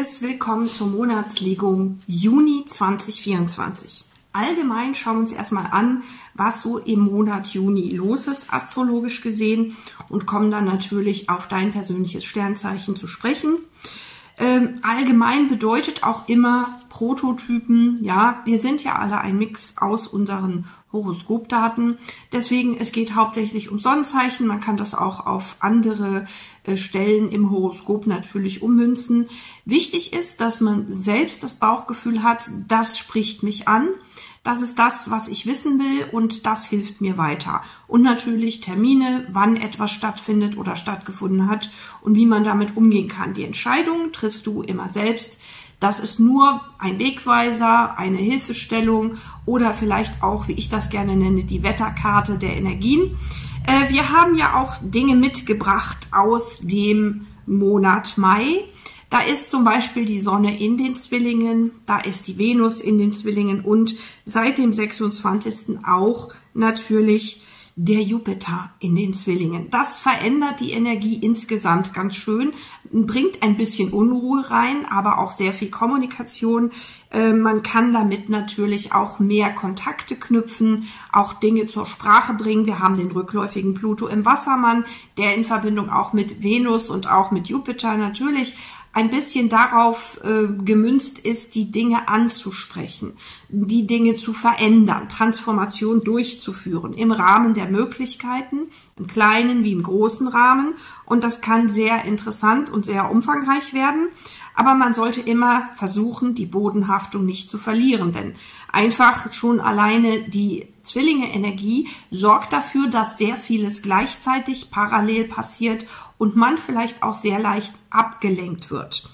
herzliches Willkommen zur Monatslegung Juni 2024. Allgemein schauen wir uns erstmal an, was so im Monat Juni los ist, astrologisch gesehen, und kommen dann natürlich auf dein persönliches Sternzeichen zu sprechen. Ähm, allgemein bedeutet auch immer Prototypen, ja, wir sind ja alle ein Mix aus unseren Horoskopdaten. Deswegen, es geht hauptsächlich um Sonnenzeichen. Man kann das auch auf andere äh, Stellen im Horoskop natürlich ummünzen. Wichtig ist, dass man selbst das Bauchgefühl hat, das spricht mich an. Das ist das, was ich wissen will und das hilft mir weiter. Und natürlich Termine, wann etwas stattfindet oder stattgefunden hat und wie man damit umgehen kann. Die Entscheidung triffst du immer selbst. Das ist nur ein Wegweiser, eine Hilfestellung oder vielleicht auch, wie ich das gerne nenne, die Wetterkarte der Energien. Äh, wir haben ja auch Dinge mitgebracht aus dem Monat Mai. Da ist zum Beispiel die Sonne in den Zwillingen, da ist die Venus in den Zwillingen und seit dem 26. auch natürlich der Jupiter in den Zwillingen. Das verändert die Energie insgesamt ganz schön, bringt ein bisschen Unruhe rein, aber auch sehr viel Kommunikation. Äh, man kann damit natürlich auch mehr Kontakte knüpfen, auch Dinge zur Sprache bringen. Wir haben den rückläufigen Pluto im Wassermann, der in Verbindung auch mit Venus und auch mit Jupiter natürlich ein bisschen darauf äh, gemünzt ist, die Dinge anzusprechen, die Dinge zu verändern, Transformation durchzuführen im Rahmen der Möglichkeiten, im kleinen wie im großen Rahmen. Und das kann sehr interessant und sehr umfangreich werden. Aber man sollte immer versuchen, die Bodenhaftung nicht zu verlieren, denn einfach schon alleine die Zwillinge-Energie sorgt dafür, dass sehr vieles gleichzeitig parallel passiert und man vielleicht auch sehr leicht abgelenkt wird.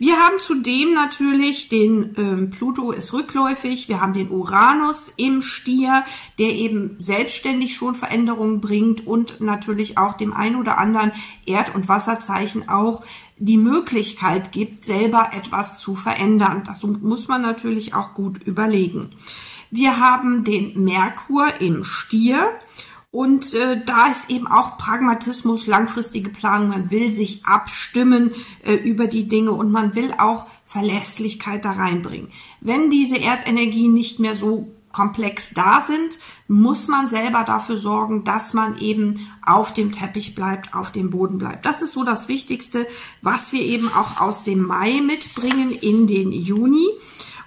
Wir haben zudem natürlich den ähm, Pluto ist rückläufig, wir haben den Uranus im Stier, der eben selbstständig schon Veränderungen bringt und natürlich auch dem ein oder anderen Erd- und Wasserzeichen auch die Möglichkeit gibt, selber etwas zu verändern. Das muss man natürlich auch gut überlegen. Wir haben den Merkur im Stier und äh, da ist eben auch Pragmatismus, langfristige Planung. Man will sich abstimmen äh, über die Dinge und man will auch Verlässlichkeit da reinbringen. Wenn diese Erdenergien nicht mehr so komplex da sind, muss man selber dafür sorgen, dass man eben auf dem Teppich bleibt, auf dem Boden bleibt. Das ist so das Wichtigste, was wir eben auch aus dem Mai mitbringen in den Juni.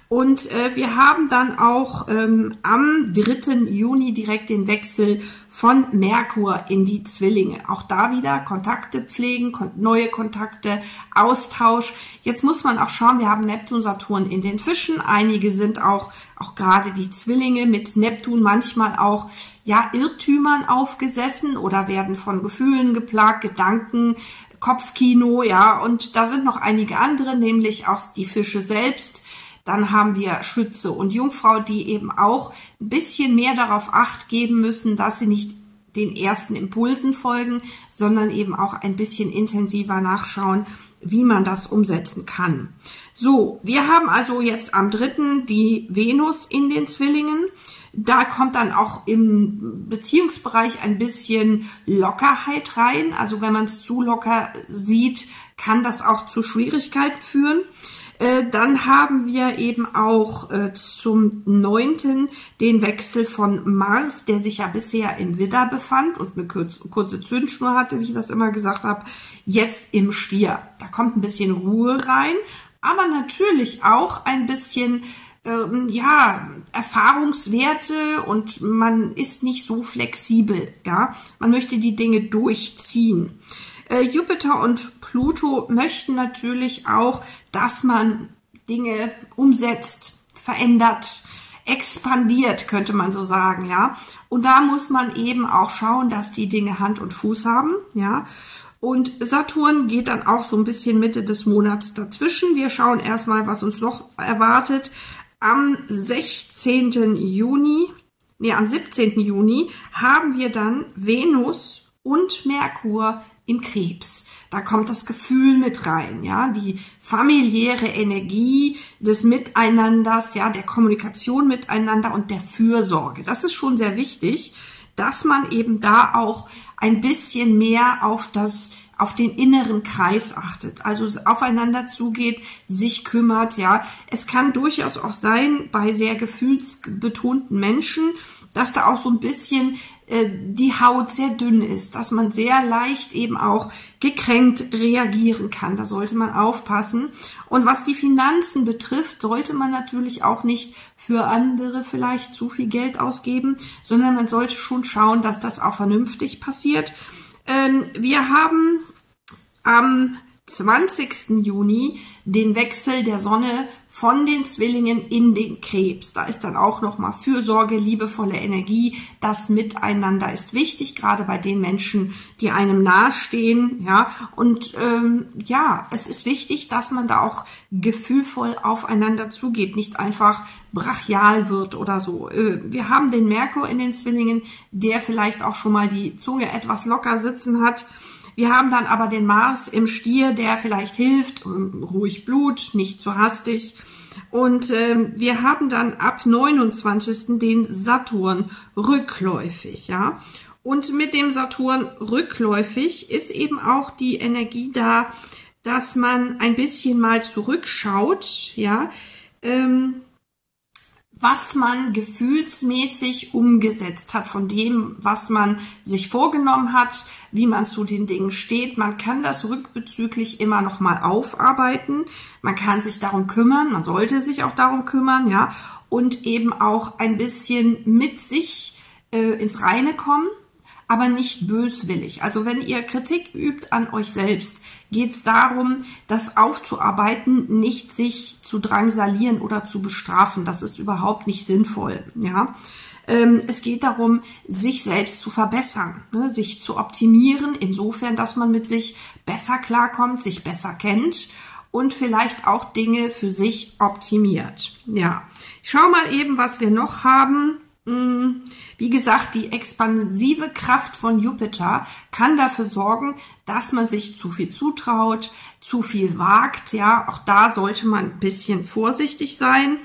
Und äh, wir haben dann auch ähm, am 3. Juni direkt den Wechsel von Merkur in die Zwillinge. Auch da wieder Kontakte pflegen, neue Kontakte, Austausch. Jetzt muss man auch schauen, wir haben Neptun, Saturn in den Fischen. Einige sind auch, auch gerade die Zwillinge mit Neptun manchmal auch, ja, Irrtümern aufgesessen oder werden von Gefühlen geplagt, Gedanken, Kopfkino, ja, und da sind noch einige andere, nämlich auch die Fische selbst dann haben wir Schütze und Jungfrau, die eben auch ein bisschen mehr darauf acht geben müssen, dass sie nicht den ersten Impulsen folgen, sondern eben auch ein bisschen intensiver nachschauen, wie man das umsetzen kann. So, wir haben also jetzt am dritten die Venus in den Zwillingen. Da kommt dann auch im Beziehungsbereich ein bisschen Lockerheit rein. Also wenn man es zu locker sieht, kann das auch zu Schwierigkeiten führen. Äh, dann haben wir eben auch äh, zum neunten den Wechsel von Mars, der sich ja bisher im Widder befand und eine kurze Zündschnur hatte, wie ich das immer gesagt habe, jetzt im Stier. Da kommt ein bisschen Ruhe rein, aber natürlich auch ein bisschen ähm, ja, Erfahrungswerte und man ist nicht so flexibel, ja. Man möchte die Dinge durchziehen. Äh, Jupiter und Pluto möchten natürlich auch, dass man Dinge umsetzt, verändert, expandiert, könnte man so sagen, ja. Und da muss man eben auch schauen, dass die Dinge Hand und Fuß haben, ja. Und Saturn geht dann auch so ein bisschen Mitte des Monats dazwischen. Wir schauen erstmal, was uns noch erwartet. Am 16. Juni, nee, am 17. Juni haben wir dann Venus und Merkur im Krebs. Da kommt das Gefühl mit rein, ja, die familiäre Energie des Miteinanders, ja, der Kommunikation miteinander und der Fürsorge. Das ist schon sehr wichtig, dass man eben da auch ein bisschen mehr auf das auf den inneren Kreis achtet, also aufeinander zugeht, sich kümmert, ja. Es kann durchaus auch sein, bei sehr gefühlsbetonten Menschen, dass da auch so ein bisschen die Haut sehr dünn ist, dass man sehr leicht eben auch gekränkt reagieren kann. Da sollte man aufpassen. Und was die Finanzen betrifft, sollte man natürlich auch nicht für andere vielleicht zu viel Geld ausgeben, sondern man sollte schon schauen, dass das auch vernünftig passiert. Ähm, wir haben am 20. Juni den Wechsel der Sonne von den Zwillingen in den Krebs. Da ist dann auch nochmal Fürsorge, liebevolle Energie. Das Miteinander ist wichtig, gerade bei den Menschen, die einem nahestehen. Ja, und ähm, ja, es ist wichtig, dass man da auch gefühlvoll aufeinander zugeht, nicht einfach brachial wird oder so. Äh, wir haben den Merkur in den Zwillingen, der vielleicht auch schon mal die Zunge etwas locker sitzen hat. Wir haben dann aber den Mars im Stier, der vielleicht hilft, ruhig Blut, nicht zu hastig. Und ähm, wir haben dann ab 29. den Saturn rückläufig, ja. Und mit dem Saturn rückläufig ist eben auch die Energie da, dass man ein bisschen mal zurückschaut, ja. Ähm, was man gefühlsmäßig umgesetzt hat, von dem, was man sich vorgenommen hat, wie man zu den Dingen steht. Man kann das rückbezüglich immer noch mal aufarbeiten. Man kann sich darum kümmern, man sollte sich auch darum kümmern, ja, und eben auch ein bisschen mit sich äh, ins Reine kommen aber nicht böswillig. Also wenn ihr Kritik übt an euch selbst, geht es darum, das aufzuarbeiten, nicht sich zu drangsalieren oder zu bestrafen. Das ist überhaupt nicht sinnvoll. Ja. Ähm, es geht darum, sich selbst zu verbessern, ne, sich zu optimieren, insofern, dass man mit sich besser klarkommt, sich besser kennt und vielleicht auch Dinge für sich optimiert. Ja, ich schau mal eben, was wir noch haben. Hm, wie gesagt, die expansive Kraft von Jupiter kann dafür sorgen, dass man sich zu viel zutraut, zu viel wagt. Ja, auch da sollte man ein bisschen vorsichtig sein.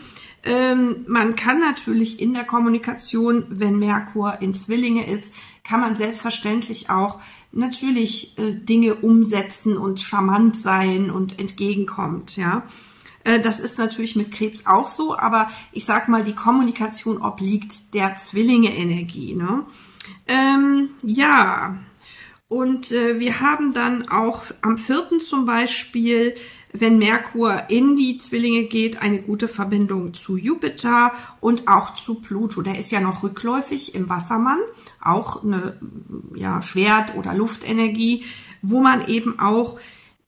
Ähm, man kann natürlich in der Kommunikation, wenn Merkur in Zwillinge ist, kann man selbstverständlich auch natürlich äh, Dinge umsetzen und charmant sein und entgegenkommt. Ja, das ist natürlich mit Krebs auch so, aber ich sag mal, die Kommunikation obliegt der Zwillinge-Energie. Ne? Ähm, ja, und äh, wir haben dann auch am vierten zum Beispiel, wenn Merkur in die Zwillinge geht, eine gute Verbindung zu Jupiter und auch zu Pluto. Der ist ja noch rückläufig im Wassermann, auch eine ja, Schwert- oder Luftenergie, wo man eben auch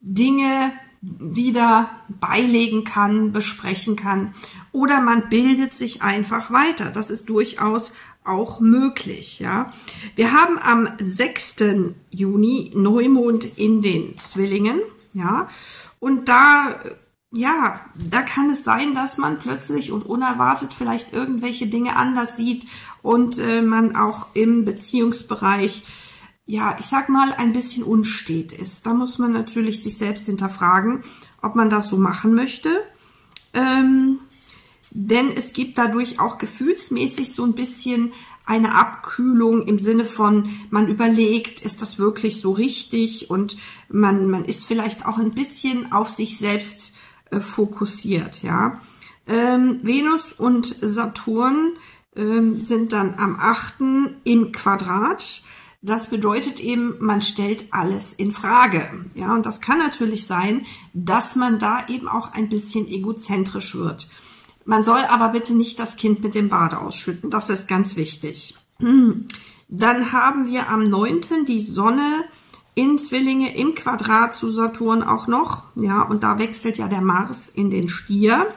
Dinge wieder beilegen kann, besprechen kann. Oder man bildet sich einfach weiter. Das ist durchaus auch möglich, ja. Wir haben am 6. Juni Neumond in den Zwillingen, ja. Und da, ja, da kann es sein, dass man plötzlich und unerwartet vielleicht irgendwelche Dinge anders sieht und äh, man auch im Beziehungsbereich ja, ich sag mal, ein bisschen unstet ist. Da muss man natürlich sich selbst hinterfragen, ob man das so machen möchte. Ähm, denn es gibt dadurch auch gefühlsmäßig so ein bisschen eine Abkühlung im Sinne von, man überlegt, ist das wirklich so richtig und man, man ist vielleicht auch ein bisschen auf sich selbst äh, fokussiert, ja. Ähm, Venus und Saturn ähm, sind dann am 8. im Quadrat. Das bedeutet eben, man stellt alles in Frage. Ja, und das kann natürlich sein, dass man da eben auch ein bisschen egozentrisch wird. Man soll aber bitte nicht das Kind mit dem Bade ausschütten. Das ist ganz wichtig. Dann haben wir am 9. die Sonne in Zwillinge im Quadrat zu Saturn auch noch. Ja, und da wechselt ja der Mars in den Stier.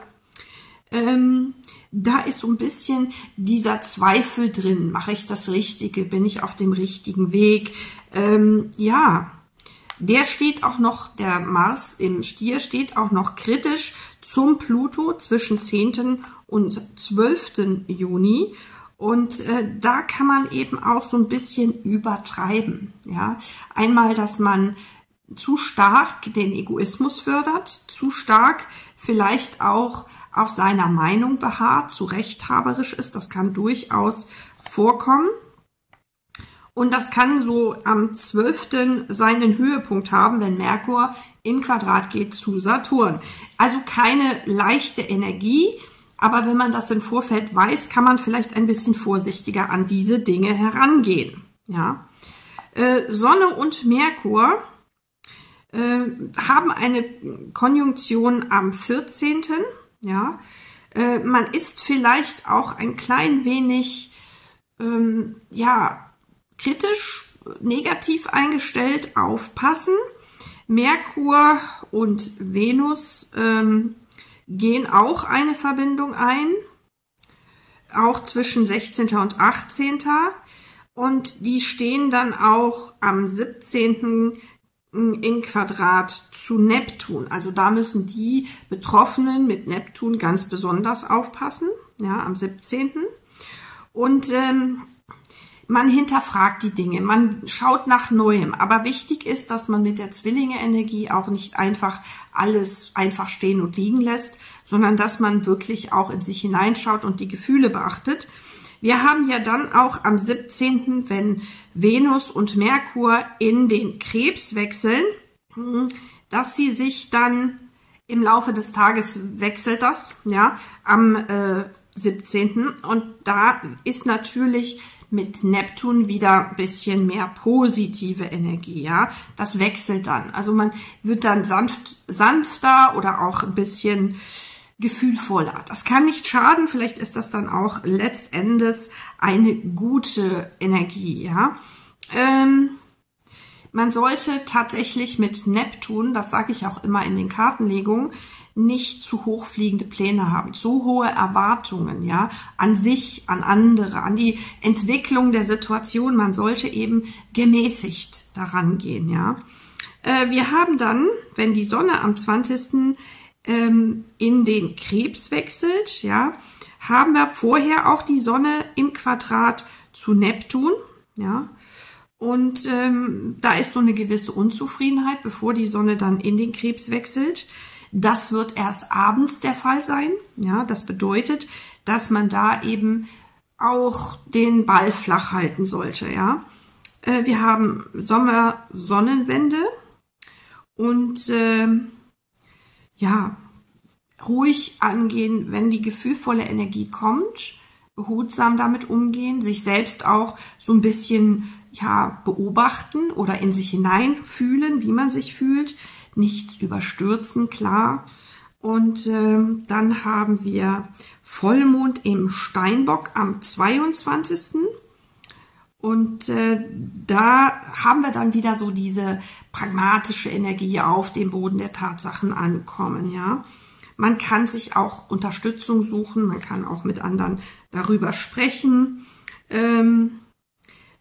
Ähm, da ist so ein bisschen dieser Zweifel drin. Mache ich das Richtige? Bin ich auf dem richtigen Weg? Ähm, ja, der steht auch noch, der Mars im Stier steht auch noch kritisch zum Pluto zwischen 10. und 12. Juni. Und äh, da kann man eben auch so ein bisschen übertreiben. Ja, einmal, dass man zu stark den Egoismus fördert, zu stark vielleicht auch auf seiner Meinung beharrt, zu rechthaberisch ist. Das kann durchaus vorkommen. Und das kann so am 12. seinen Höhepunkt haben, wenn Merkur in Quadrat geht zu Saturn. Also keine leichte Energie, aber wenn man das im Vorfeld weiß, kann man vielleicht ein bisschen vorsichtiger an diese Dinge herangehen. Ja. Äh, Sonne und Merkur äh, haben eine Konjunktion am 14. Ja. Äh, man ist vielleicht auch ein klein wenig ähm, ja, kritisch, negativ eingestellt. Aufpassen. Merkur und Venus ähm, gehen auch eine Verbindung ein, auch zwischen 16. und 18. Und die stehen dann auch am 17. in Quadrat zu Neptun. Also da müssen die Betroffenen mit Neptun ganz besonders aufpassen, ja, am 17. Und ähm, man hinterfragt die Dinge, man schaut nach Neuem. Aber wichtig ist, dass man mit der Zwillinge-Energie auch nicht einfach alles einfach stehen und liegen lässt, sondern dass man wirklich auch in sich hineinschaut und die Gefühle beachtet. Wir haben ja dann auch am 17., wenn Venus und Merkur in den Krebs wechseln, dass sie sich dann im Laufe des Tages wechselt das, ja, am äh, 17. Und da ist natürlich mit Neptun wieder ein bisschen mehr positive Energie, ja. Das wechselt dann. Also man wird dann sanft, sanfter oder auch ein bisschen gefühlvoller. Das kann nicht schaden, vielleicht ist das dann auch letztendlich eine gute Energie, ja. Ähm, man sollte tatsächlich mit Neptun, das sage ich auch immer in den Kartenlegungen, nicht zu hochfliegende Pläne haben, zu hohe Erwartungen, ja, an sich, an andere, an die Entwicklung der Situation. Man sollte eben gemäßigt daran gehen, ja. Äh, wir haben dann, wenn die Sonne am 20 ähm, in den Krebs wechselt, ja, haben wir vorher auch die Sonne im Quadrat zu Neptun, ja. Und ähm, da ist so eine gewisse Unzufriedenheit, bevor die Sonne dann in den Krebs wechselt. Das wird erst abends der Fall sein. Ja, das bedeutet, dass man da eben auch den Ball flach halten sollte. Ja, äh, wir haben Sommer-Sonnenwende und äh, ja, ruhig angehen, wenn die gefühlvolle Energie kommt, behutsam damit umgehen, sich selbst auch so ein bisschen ja beobachten oder in sich hineinfühlen, wie man sich fühlt, nichts überstürzen, klar. Und ähm, dann haben wir Vollmond im Steinbock am 22. Und äh, da haben wir dann wieder so diese pragmatische Energie auf dem Boden der Tatsachen ankommen, ja. Man kann sich auch Unterstützung suchen, man kann auch mit anderen darüber sprechen. Ähm,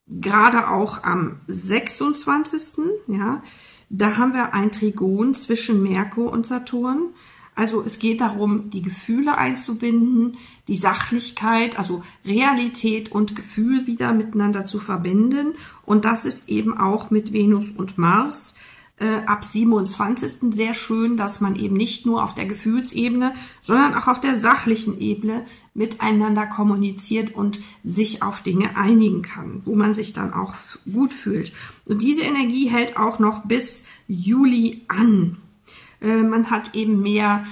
Gerade auch am 26. Ja, da haben wir ein Trigon zwischen Merkur und Saturn. Also es geht darum, die Gefühle einzubinden, die Sachlichkeit, also Realität und Gefühl wieder miteinander zu verbinden. Und das ist eben auch mit Venus und Mars äh, ab 27. sehr schön, dass man eben nicht nur auf der Gefühlsebene, sondern auch auf der sachlichen Ebene miteinander kommuniziert und sich auf Dinge einigen kann, wo man sich dann auch gut fühlt. Und diese Energie hält auch noch bis Juli an. Äh, man hat eben mehr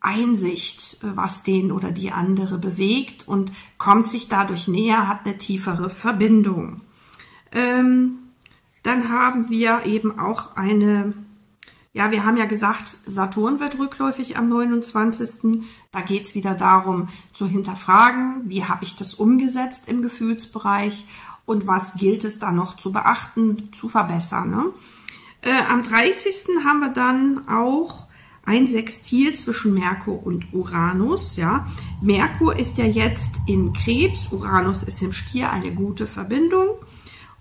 Einsicht, was den oder die andere bewegt und kommt sich dadurch näher, hat eine tiefere Verbindung. Ähm, dann haben wir eben auch eine, ja, wir haben ja gesagt, Saturn wird rückläufig am 29. Da geht es wieder darum zu hinterfragen, wie habe ich das umgesetzt im Gefühlsbereich und was gilt es da noch zu beachten, zu verbessern. Ne? Äh, am 30. haben wir dann auch ein Sextil zwischen Merkur und Uranus. Ja, Merkur ist ja jetzt in Krebs, Uranus ist im Stier, eine gute Verbindung.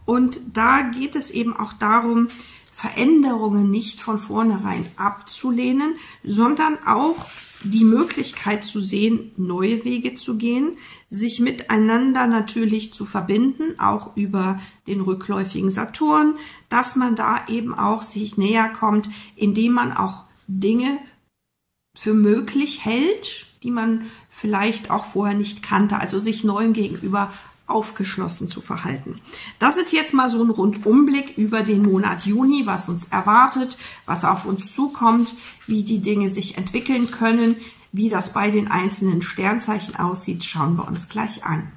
Und da geht es eben auch darum, Veränderungen nicht von vornherein abzulehnen, sondern auch die Möglichkeit zu sehen, neue Wege zu gehen, sich miteinander natürlich zu verbinden, auch über den rückläufigen Saturn, dass man da eben auch sich näher kommt, indem man auch Dinge für möglich hält, die man vielleicht auch vorher nicht kannte, also sich neuem gegenüber aufgeschlossen zu verhalten. Das ist jetzt mal so ein Rundumblick über den Monat Juni, was uns erwartet, was auf uns zukommt, wie die Dinge sich entwickeln können, wie das bei den einzelnen Sternzeichen aussieht, schauen wir uns gleich an.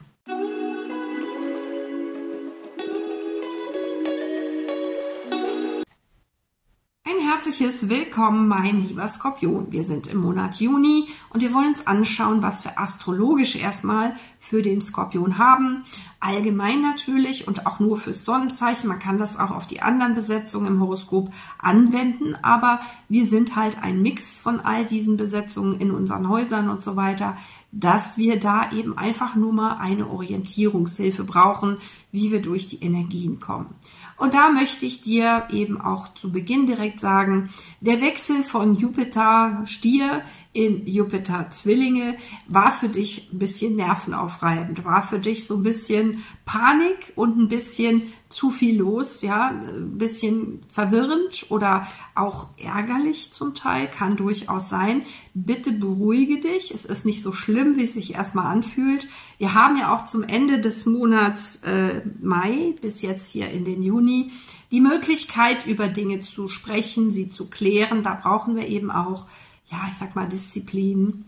Herzliches Willkommen, mein lieber Skorpion. Wir sind im Monat Juni und wir wollen uns anschauen, was wir astrologisch erstmal für den Skorpion haben. Allgemein natürlich und auch nur fürs Sonnenzeichen. Man kann das auch auf die anderen Besetzungen im Horoskop anwenden, aber wir sind halt ein Mix von all diesen Besetzungen in unseren Häusern und so weiter, dass wir da eben einfach nur mal eine Orientierungshilfe brauchen, wie wir durch die Energien kommen. Und da möchte ich dir eben auch zu Beginn direkt sagen, der Wechsel von Jupiter Stier in Jupiter Zwillinge war für dich ein bisschen nervenaufreibend, war für dich so ein bisschen Panik und ein bisschen zu viel los, ja, ein bisschen verwirrend oder auch ärgerlich zum Teil, kann durchaus sein. Bitte beruhige dich, es ist nicht so schlimm, wie es sich erstmal anfühlt. Wir haben ja auch zum Ende des Monats äh, Mai bis jetzt hier in den Juni die Möglichkeit, über Dinge zu sprechen, sie zu klären. Da brauchen wir eben auch ja, ich sag mal, Disziplin,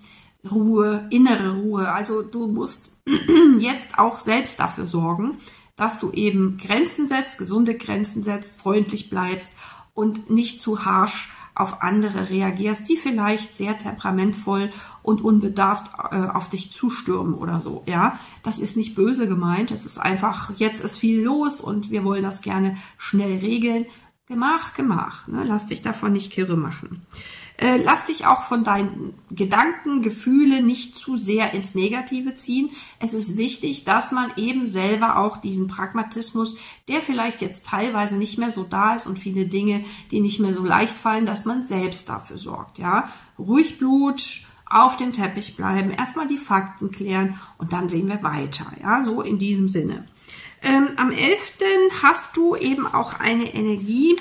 Ruhe, innere Ruhe. Also du musst jetzt auch selbst dafür sorgen, dass du eben Grenzen setzt, gesunde Grenzen setzt, freundlich bleibst und nicht zu harsch auf andere reagierst, die vielleicht sehr temperamentvoll und unbedarft äh, auf dich zustürmen oder so. Ja, das ist nicht böse gemeint. Es ist einfach, jetzt ist viel los und wir wollen das gerne schnell regeln. Gemach, gemach. Ne? Lass dich davon nicht kirre machen. Äh, lass dich auch von deinen Gedanken, Gefühle nicht zu sehr ins Negative ziehen. Es ist wichtig, dass man eben selber auch diesen Pragmatismus, der vielleicht jetzt teilweise nicht mehr so da ist und viele Dinge, die nicht mehr so leicht fallen, dass man selbst dafür sorgt. Ja, ruhig Blut, auf dem Teppich bleiben, erstmal die Fakten klären und dann sehen wir weiter. Ja, so in diesem Sinne. Ähm, am 11. hast du eben auch eine Energie,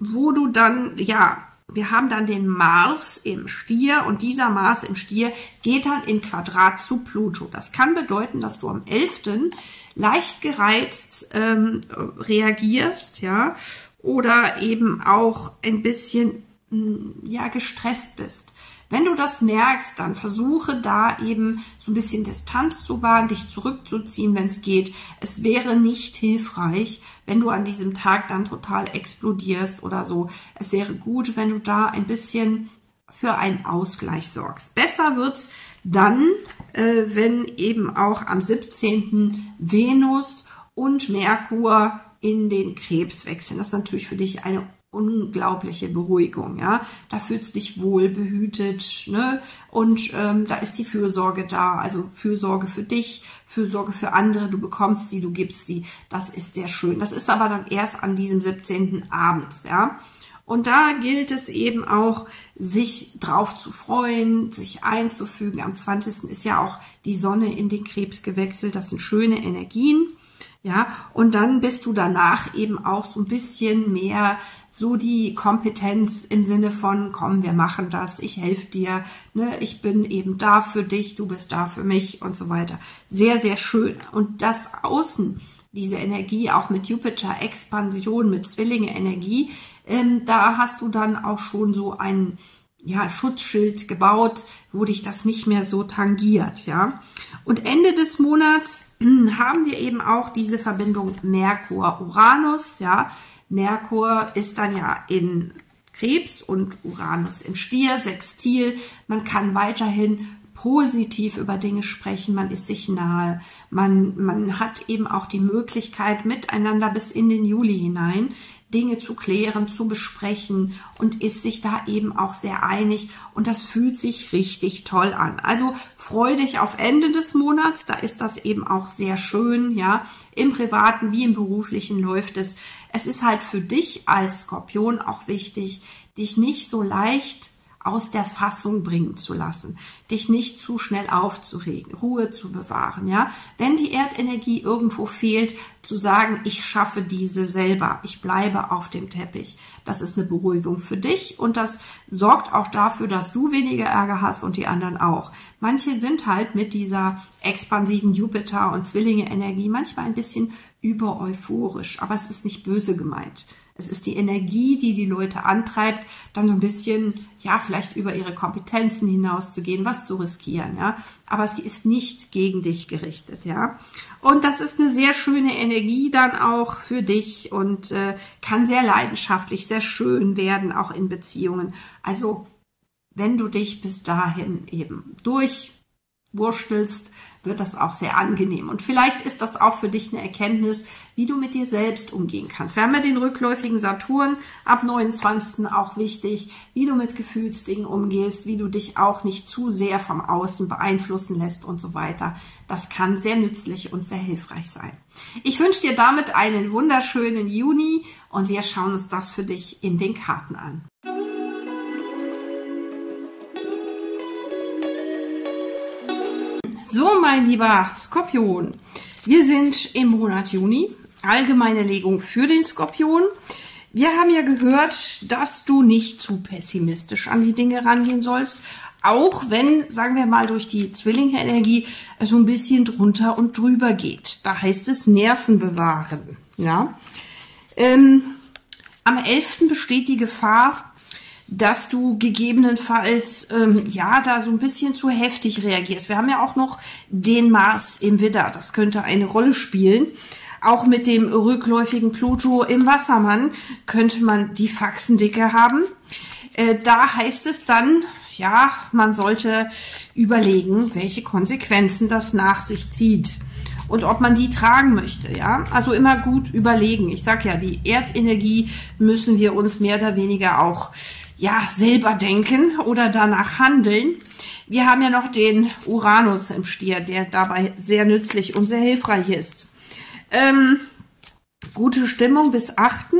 wo du dann, ja, wir haben dann den Mars im Stier und dieser Mars im Stier geht dann in Quadrat zu Pluto. Das kann bedeuten, dass du am 11. leicht gereizt ähm, reagierst, ja, oder eben auch ein bisschen hm, ja gestresst bist. Wenn du das merkst, dann versuche da eben so ein bisschen Distanz zu wahren, dich zurückzuziehen, wenn es geht. Es wäre nicht hilfreich, wenn du an diesem Tag dann total explodierst oder so. Es wäre gut, wenn du da ein bisschen für einen Ausgleich sorgst. Besser wird's dann, äh, wenn eben auch am 17. Venus und Merkur in den Krebs wechseln. Das ist natürlich für dich eine unglaubliche Beruhigung, ja. Da fühlst du dich wohl behütet, ne? Und ähm, da ist die Fürsorge da, also Fürsorge für dich, Fürsorge für andere, du bekommst sie, du gibst sie. Das ist sehr schön. Das ist aber dann erst an diesem 17. abends, ja. Und da gilt es eben auch, sich drauf zu freuen, sich einzufügen. Am 20. ist ja auch die Sonne in den Krebs gewechselt. Das sind schöne Energien. Ja, und dann bist du danach eben auch so ein bisschen mehr so die Kompetenz im Sinne von, komm, wir machen das, ich helfe dir, ne, ich bin eben da für dich, du bist da für mich und so weiter. Sehr, sehr schön. Und das Außen, diese Energie, auch mit Jupiter Expansion, mit Zwillinge Energie, ähm, da hast du dann auch schon so ein ja, Schutzschild gebaut, wo dich das nicht mehr so tangiert, ja. Und Ende des Monats haben wir eben auch diese Verbindung Merkur-Uranus, ja. Merkur ist dann ja in Krebs und Uranus im Stier, Sextil. Man kann weiterhin positiv über Dinge sprechen, man ist sich nahe, man, man hat eben auch die Möglichkeit, miteinander bis in den Juli hinein Dinge zu klären, zu besprechen und ist sich da eben auch sehr einig und das fühlt sich richtig toll an. Also freu dich auf Ende des Monats, da ist das eben auch sehr schön, ja. Im privaten wie im beruflichen läuft es. Es ist halt für dich als Skorpion auch wichtig, dich nicht so leicht aus der Fassung bringen zu lassen, dich nicht zu schnell aufzuregen, Ruhe zu bewahren, ja. Wenn die Erdenergie irgendwo fehlt, zu sagen, ich schaffe diese selber, ich bleibe auf dem Teppich. Das ist eine Beruhigung für dich und das sorgt auch dafür, dass du weniger Ärger hast und die anderen auch. Manche sind halt mit dieser expansiven Jupiter und Zwillinge Energie manchmal ein bisschen über euphorisch, aber es ist nicht böse gemeint. Es ist die Energie, die die Leute antreibt, dann so ein bisschen, ja, vielleicht über ihre Kompetenzen hinauszugehen, was zu riskieren, ja. Aber es ist nicht gegen dich gerichtet, ja. Und das ist eine sehr schöne Energie dann auch für dich und äh, kann sehr leidenschaftlich, sehr schön werden, auch in Beziehungen. Also, wenn du dich bis dahin eben durchwurstelst, wird das auch sehr angenehm. Und vielleicht ist das auch für dich eine Erkenntnis, wie du mit dir selbst umgehen kannst. Wir haben ja den rückläufigen Saturn ab 29. auch wichtig, wie du mit Gefühlsdingen umgehst, wie du dich auch nicht zu sehr vom Außen beeinflussen lässt und so weiter. Das kann sehr nützlich und sehr hilfreich sein. Ich wünsche dir damit einen wunderschönen Juni und wir schauen uns das für dich in den Karten an. So, mein lieber Skorpion, wir sind im Monat Juni. Allgemeine Legung für den Skorpion. Wir haben ja gehört, dass du nicht zu pessimistisch an die Dinge rangehen sollst. Auch wenn, sagen wir mal, durch die Zwillinge-Energie so ein bisschen drunter und drüber geht. Da heißt es Nerven bewahren. Ja. Ähm, am 11. besteht die Gefahr, dass du gegebenenfalls ähm, ja da so ein bisschen zu heftig reagierst. Wir haben ja auch noch den Mars im Widder, das könnte eine Rolle spielen. Auch mit dem rückläufigen Pluto im Wassermann könnte man die Faxendicke haben. Äh, da heißt es dann, ja, man sollte überlegen, welche Konsequenzen das nach sich zieht und ob man die tragen möchte, ja. Also immer gut überlegen. Ich sag ja, die Erdenergie müssen wir uns mehr oder weniger auch ja, selber denken oder danach handeln. Wir haben ja noch den Uranus im Stier, der dabei sehr nützlich und sehr hilfreich ist. Ähm, gute Stimmung bis achten.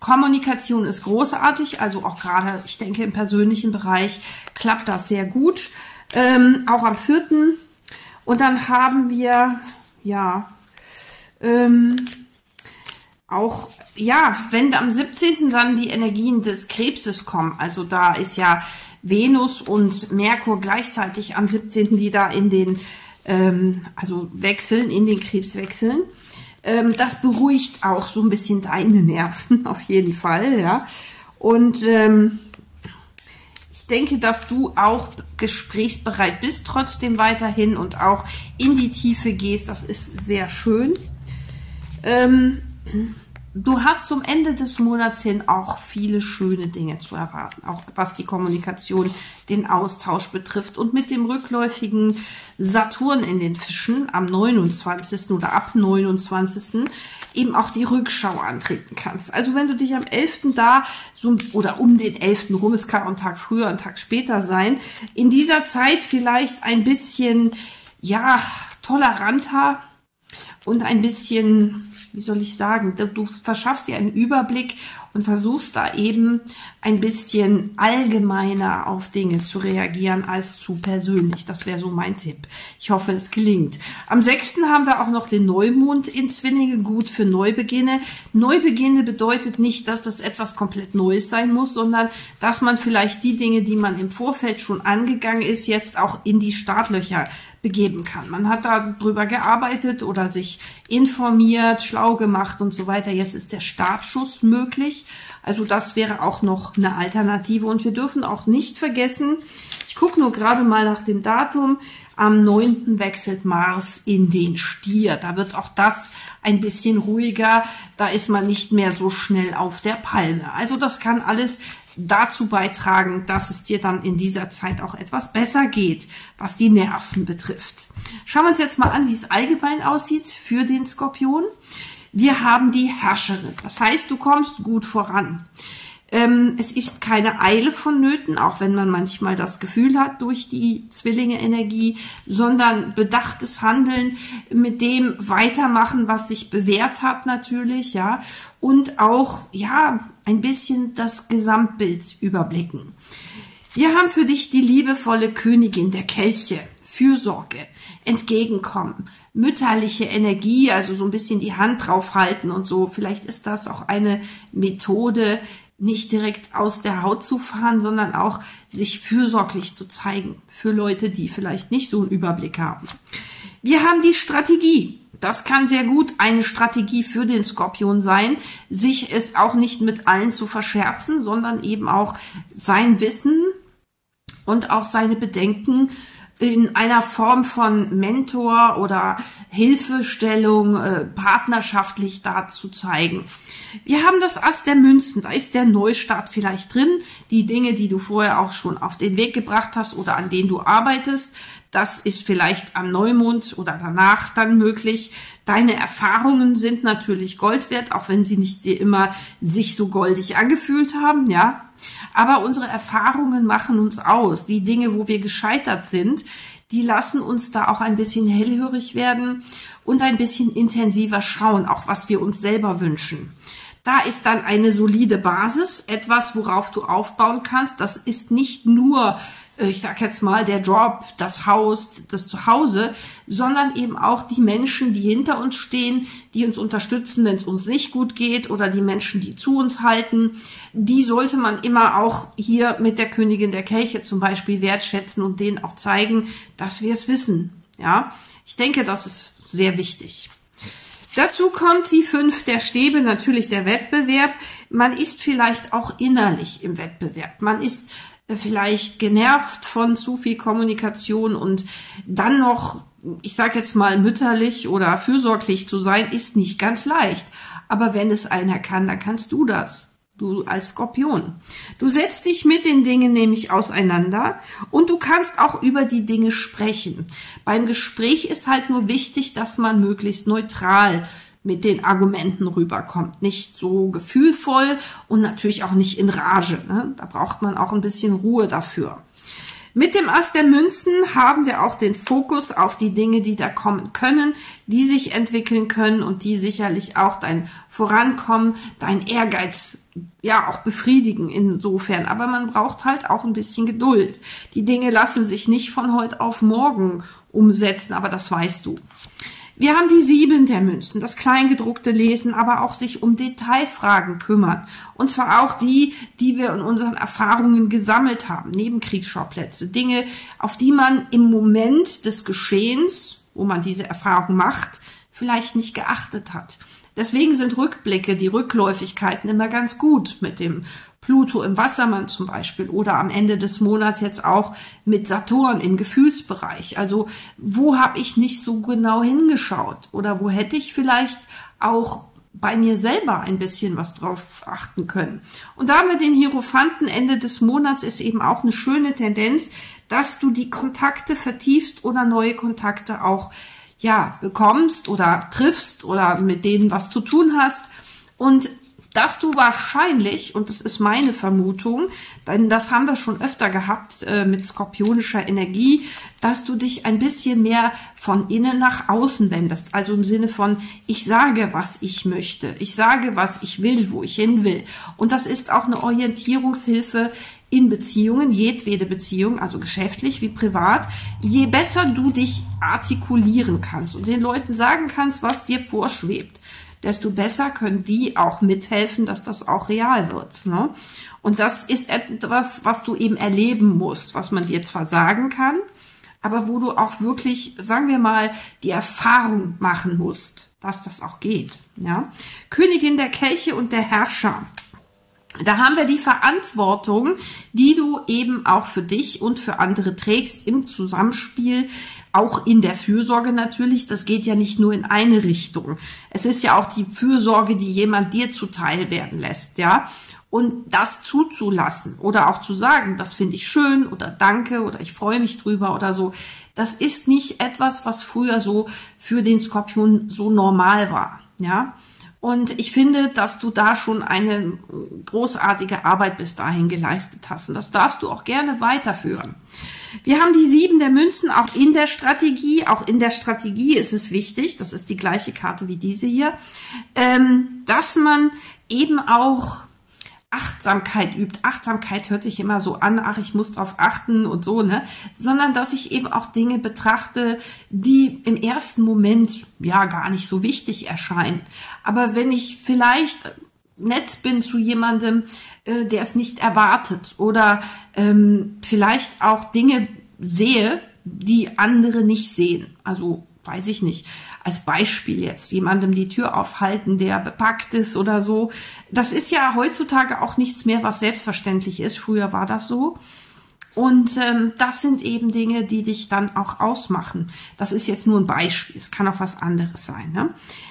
Kommunikation ist großartig, also auch gerade, ich denke, im persönlichen Bereich klappt das sehr gut. Ähm, auch am vierten. Und dann haben wir, ja, ähm, auch, ja, wenn am 17. dann die Energien des Krebses kommen, also da ist ja Venus und Merkur gleichzeitig am 17., die da in den, ähm, also wechseln, in den Krebs wechseln. Ähm, das beruhigt auch so ein bisschen deine Nerven, auf jeden Fall, ja. Und ähm, ich denke, dass du auch gesprächsbereit bist, trotzdem weiterhin und auch in die Tiefe gehst. Das ist sehr schön. Ähm, du hast zum Ende des Monats hin auch viele schöne Dinge zu erwarten, auch was die Kommunikation, den Austausch betrifft. Und mit dem rückläufigen Saturn in den Fischen am 29. oder ab 29. eben auch die Rückschau antreten kannst. Also wenn du dich am 11. da so, oder um den 11. rum, es kann einen Tag früher, einen Tag später sein, in dieser Zeit vielleicht ein bisschen, ja, toleranter und ein bisschen wie soll ich sagen, du verschaffst dir einen Überblick und versuchst da eben ein bisschen allgemeiner auf Dinge zu reagieren als zu persönlich. Das wäre so mein Tipp. Ich hoffe, es gelingt. Am 6. haben wir auch noch den Neumond in Zwillinge, gut für Neubeginne. Neubeginne bedeutet nicht, dass das etwas komplett Neues sein muss, sondern dass man vielleicht die Dinge, die man im Vorfeld schon angegangen ist, jetzt auch in die Startlöcher begeben kann. Man hat darüber gearbeitet oder sich informiert, schlau gemacht und so weiter. Jetzt ist der Startschuss möglich. Also das wäre auch noch eine Alternative. Und wir dürfen auch nicht vergessen, ich gucke nur gerade mal nach dem Datum, am 9. wechselt Mars in den Stier. Da wird auch das ein bisschen ruhiger. Da ist man nicht mehr so schnell auf der Palme. Also das kann alles dazu beitragen, dass es dir dann in dieser Zeit auch etwas besser geht, was die Nerven betrifft. Schauen wir uns jetzt mal an, wie es allgemein aussieht für den Skorpion. Wir haben die Herrscherin. Das heißt, du kommst gut voran. Ähm, es ist keine Eile vonnöten, auch wenn man manchmal das Gefühl hat durch die Zwillinge-Energie, sondern bedachtes Handeln mit dem weitermachen, was sich bewährt hat natürlich, ja, und auch, ja, ein bisschen das Gesamtbild überblicken. Wir haben für dich die liebevolle Königin der Kelche, Fürsorge, Entgegenkommen, mütterliche Energie, also so ein bisschen die Hand draufhalten und so. Vielleicht ist das auch eine Methode, nicht direkt aus der Haut zu fahren, sondern auch sich fürsorglich zu zeigen für Leute, die vielleicht nicht so einen Überblick haben. Wir haben die Strategie. Das kann sehr gut eine Strategie für den Skorpion sein, sich es auch nicht mit allen zu verscherzen, sondern eben auch sein Wissen und auch seine Bedenken in einer Form von Mentor oder Hilfestellung äh, partnerschaftlich dazu zeigen. Wir haben das Ass der Münzen, da ist der Neustart vielleicht drin, die Dinge, die du vorher auch schon auf den Weg gebracht hast oder an denen du arbeitest, das ist vielleicht am Neumond oder danach dann möglich. Deine Erfahrungen sind natürlich Gold wert, auch wenn sie nicht immer sich so goldig angefühlt haben, ja. Aber unsere Erfahrungen machen uns aus. Die Dinge, wo wir gescheitert sind, die lassen uns da auch ein bisschen hellhörig werden und ein bisschen intensiver schauen, auch was wir uns selber wünschen. Da ist dann eine solide Basis, etwas, worauf du aufbauen kannst. Das ist nicht nur ich sag jetzt mal, der Job, das Haus, das Zuhause, sondern eben auch die Menschen, die hinter uns stehen, die uns unterstützen, wenn es uns nicht gut geht oder die Menschen, die zu uns halten. Die sollte man immer auch hier mit der Königin der Kelche zum Beispiel wertschätzen und denen auch zeigen, dass wir es wissen. Ja, ich denke, das ist sehr wichtig. Dazu kommt die fünf der Stäbe, natürlich der Wettbewerb. Man ist vielleicht auch innerlich im Wettbewerb. Man ist vielleicht genervt von zu viel Kommunikation und dann noch, ich sage jetzt mal, mütterlich oder fürsorglich zu sein, ist nicht ganz leicht. Aber wenn es einer kann, dann kannst du das. Du als Skorpion. Du setzt dich mit den Dingen nämlich auseinander und du kannst auch über die Dinge sprechen. Beim Gespräch ist halt nur wichtig, dass man möglichst neutral mit den Argumenten rüberkommt. Nicht so gefühlvoll und natürlich auch nicht in Rage. Ne? Da braucht man auch ein bisschen Ruhe dafür. Mit dem Ass der Münzen haben wir auch den Fokus auf die Dinge, die da kommen können, die sich entwickeln können und die sicherlich auch dein Vorankommen, dein Ehrgeiz ja auch befriedigen insofern. Aber man braucht halt auch ein bisschen Geduld. Die Dinge lassen sich nicht von heute auf morgen umsetzen, aber das weißt du. Wir haben die sieben der Münzen, das Kleingedruckte lesen, aber auch sich um Detailfragen kümmern. Und zwar auch die, die wir in unseren Erfahrungen gesammelt haben, Nebenkriegsschauplätze, Dinge, auf die man im Moment des Geschehens, wo man diese Erfahrung macht, vielleicht nicht geachtet hat. Deswegen sind Rückblicke, die Rückläufigkeiten immer ganz gut mit dem Pluto im Wassermann zum Beispiel oder am Ende des Monats jetzt auch mit Saturn im Gefühlsbereich. Also wo habe ich nicht so genau hingeschaut oder wo hätte ich vielleicht auch bei mir selber ein bisschen was drauf achten können. Und da mit den Hierophanten Ende des Monats ist eben auch eine schöne Tendenz, dass du die Kontakte vertiefst oder neue Kontakte auch ja bekommst oder triffst oder mit denen was zu tun hast. Und dass du wahrscheinlich, und das ist meine Vermutung, denn das haben wir schon öfter gehabt äh, mit skorpionischer Energie, dass du dich ein bisschen mehr von innen nach außen wendest. Also im Sinne von, ich sage, was ich möchte. Ich sage, was ich will, wo ich hin will. Und das ist auch eine Orientierungshilfe in Beziehungen, jedwede Beziehung, also geschäftlich wie privat. Je besser du dich artikulieren kannst und den Leuten sagen kannst, was dir vorschwebt, desto besser können die auch mithelfen, dass das auch real wird. Ne? Und das ist etwas, was du eben erleben musst, was man dir zwar sagen kann, aber wo du auch wirklich, sagen wir mal, die Erfahrung machen musst, dass das auch geht. Ja? Königin der Kelche und der Herrscher. Da haben wir die Verantwortung, die du eben auch für dich und für andere trägst im Zusammenspiel auch in der Fürsorge natürlich, das geht ja nicht nur in eine Richtung. Es ist ja auch die Fürsorge, die jemand dir zuteil werden lässt, ja. Und das zuzulassen oder auch zu sagen, das finde ich schön oder danke oder ich freue mich drüber oder so, das ist nicht etwas, was früher so für den Skorpion so normal war, ja. Und ich finde, dass du da schon eine großartige Arbeit bis dahin geleistet hast. Und das darfst du auch gerne weiterführen. Wir haben die sieben der Münzen auch in der Strategie. Auch in der Strategie ist es wichtig, das ist die gleiche Karte wie diese hier, ähm, dass man eben auch Achtsamkeit übt. Achtsamkeit hört sich immer so an, ach, ich muss drauf achten und so, ne? Sondern dass ich eben auch Dinge betrachte, die im ersten Moment ja gar nicht so wichtig erscheinen. Aber wenn ich vielleicht nett bin zu jemandem, äh, der es nicht erwartet oder ähm, vielleicht auch Dinge sehe, die andere nicht sehen. Also weiß ich nicht als Beispiel jetzt jemandem die Tür aufhalten, der bepackt ist oder so. Das ist ja heutzutage auch nichts mehr, was selbstverständlich ist. Früher war das so. Und ähm, das sind eben Dinge, die dich dann auch ausmachen. Das ist jetzt nur ein Beispiel. Es kann auch was anderes sein. Ne?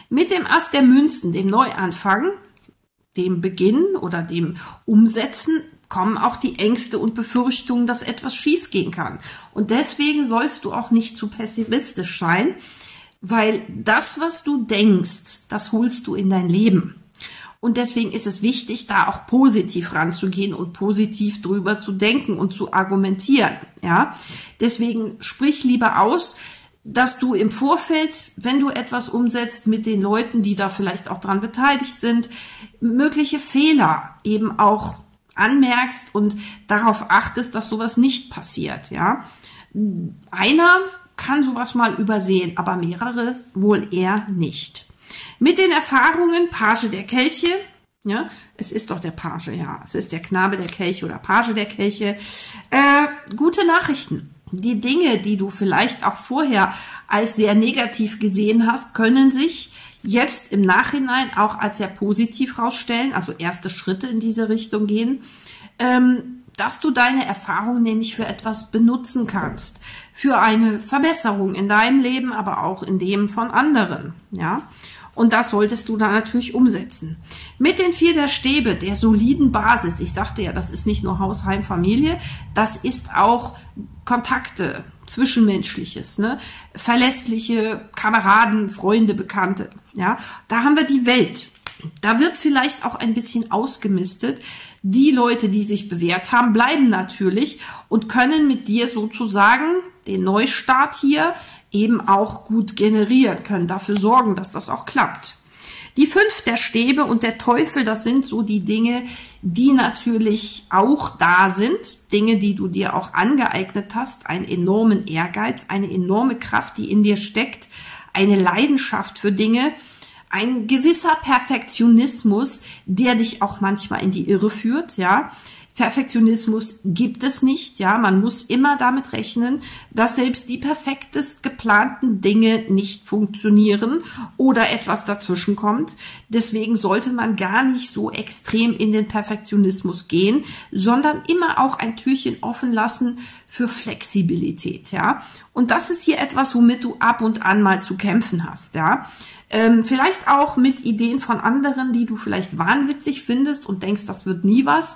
Mit dem Ast der Münzen, dem Neuanfang, dem Beginn oder dem Umsetzen, kommen auch die Ängste und Befürchtungen, dass etwas schiefgehen kann. Und deswegen sollst du auch nicht zu pessimistisch sein, weil das, was du denkst, das holst du in dein Leben. Und deswegen ist es wichtig, da auch positiv ranzugehen und positiv drüber zu denken und zu argumentieren. Ja, deswegen sprich lieber aus, dass du im Vorfeld, wenn du etwas umsetzt mit den Leuten, die da vielleicht auch dran beteiligt sind, mögliche Fehler eben auch anmerkst und darauf achtest, dass sowas nicht passiert. Ja, einer kann sowas mal übersehen, aber mehrere wohl eher nicht. Mit den Erfahrungen Page der Kelche, ja, es ist doch der Page, ja, es ist der Knabe der Kelche oder Page der Kelche, äh, gute Nachrichten. Die Dinge, die du vielleicht auch vorher als sehr negativ gesehen hast, können sich jetzt im Nachhinein auch als sehr positiv rausstellen, also erste Schritte in diese Richtung gehen. Ähm, dass du deine Erfahrung nämlich für etwas benutzen kannst, für eine Verbesserung in deinem Leben, aber auch in dem von anderen, ja. Und das solltest du dann natürlich umsetzen. Mit den vier der Stäbe, der soliden Basis. Ich sagte ja, das ist nicht nur Haus, Heim, Familie. Das ist auch Kontakte, Zwischenmenschliches, ne? Verlässliche Kameraden, Freunde, Bekannte, ja. Da haben wir die Welt. Da wird vielleicht auch ein bisschen ausgemistet, die Leute, die sich bewährt haben, bleiben natürlich und können mit dir sozusagen den Neustart hier eben auch gut generieren, können dafür sorgen, dass das auch klappt. Die fünf der Stäbe und der Teufel, das sind so die Dinge, die natürlich auch da sind, Dinge, die du dir auch angeeignet hast, einen enormen Ehrgeiz, eine enorme Kraft, die in dir steckt, eine Leidenschaft für Dinge, ein gewisser Perfektionismus, der dich auch manchmal in die Irre führt, ja. Perfektionismus gibt es nicht, ja. Man muss immer damit rechnen, dass selbst die perfektest geplanten Dinge nicht funktionieren oder etwas dazwischen kommt. Deswegen sollte man gar nicht so extrem in den Perfektionismus gehen, sondern immer auch ein Türchen offen lassen für Flexibilität, ja. Und das ist hier etwas, womit du ab und an mal zu kämpfen hast, ja. Ähm, vielleicht auch mit Ideen von anderen, die du vielleicht wahnwitzig findest und denkst, das wird nie was.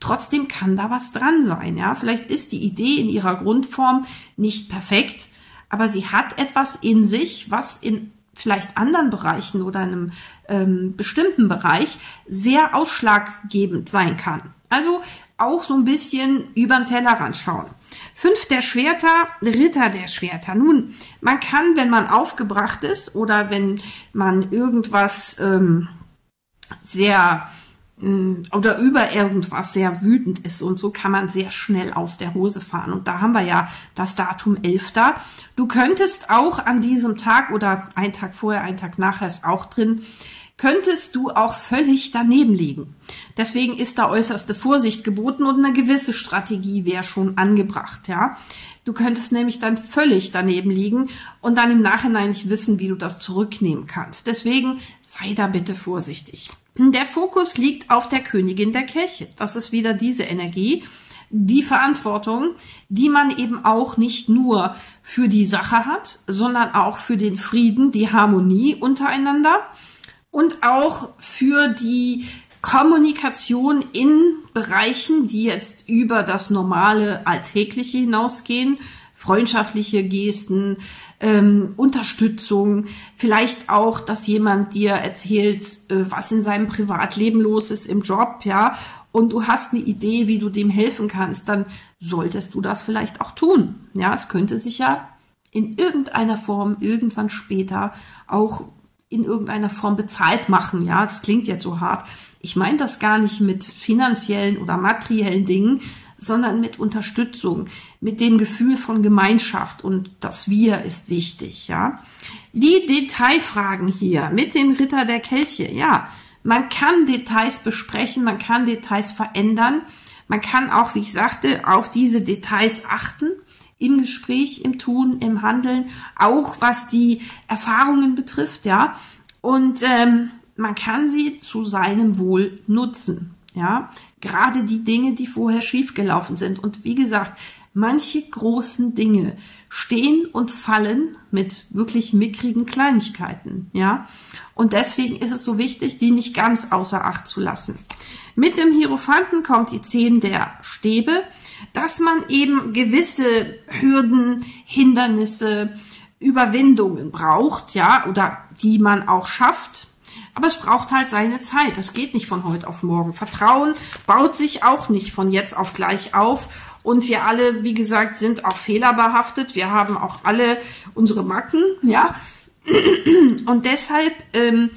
Trotzdem kann da was dran sein, ja. Vielleicht ist die Idee in ihrer Grundform nicht perfekt, aber sie hat etwas in sich, was in vielleicht anderen Bereichen oder einem ähm, bestimmten Bereich sehr ausschlaggebend sein kann. Also auch so ein bisschen über den Tellerrand schauen. Fünf der Schwerter, Ritter der Schwerter. Nun, man kann, wenn man aufgebracht ist oder wenn man irgendwas ähm, sehr oder über irgendwas sehr wütend ist und so kann man sehr schnell aus der Hose fahren. Und da haben wir ja das Datum 11. Du könntest auch an diesem Tag oder einen Tag vorher, einen Tag nachher ist auch drin, könntest du auch völlig daneben liegen. Deswegen ist da äußerste Vorsicht geboten und eine gewisse Strategie wäre schon angebracht, ja. Du könntest nämlich dann völlig daneben liegen und dann im Nachhinein nicht wissen, wie du das zurücknehmen kannst. Deswegen sei da bitte vorsichtig. Der Fokus liegt auf der Königin der Kelche. Das ist wieder diese Energie, die Verantwortung, die man eben auch nicht nur für die Sache hat, sondern auch für den Frieden, die Harmonie untereinander und auch für die Kommunikation in Bereichen, die jetzt über das normale Alltägliche hinausgehen, freundschaftliche Gesten, ähm, Unterstützung, vielleicht auch, dass jemand dir erzählt, äh, was in seinem Privatleben los ist im Job, ja, und du hast eine Idee, wie du dem helfen kannst, dann solltest du das vielleicht auch tun. Ja, es könnte sich ja in irgendeiner Form irgendwann später auch in irgendeiner Form bezahlt machen. Ja, das klingt jetzt so hart, Ich meine das gar nicht mit finanziellen oder materiellen Dingen, sondern mit Unterstützung, mit dem Gefühl von Gemeinschaft und das Wir ist wichtig, ja. Die Detailfragen hier mit dem Ritter der Kelche, ja. Man kann Details besprechen, man kann Details verändern, man kann auch, wie ich sagte, auf diese Details achten im Gespräch, im Tun, im Handeln, auch was die Erfahrungen betrifft, ja. Und ähm, man kann sie zu seinem Wohl nutzen, ja. Gerade die Dinge, die vorher schiefgelaufen sind. Und wie gesagt, manche großen Dinge stehen und fallen mit wirklich mickrigen Kleinigkeiten, ja. Und deswegen ist es so wichtig, die nicht ganz außer Acht zu lassen. Mit dem Hierophanten kommt die 10 der Stäbe, dass man eben gewisse Hürden, Hindernisse, Überwindungen braucht, ja, oder die man auch schafft. Aber es braucht halt seine Zeit. Das geht nicht von heute auf morgen. Vertrauen baut sich auch nicht von jetzt auf gleich auf. Und wir alle, wie gesagt, sind auch fehlerbehaftet. Wir haben auch alle unsere Macken, ja. Und deshalb ähm,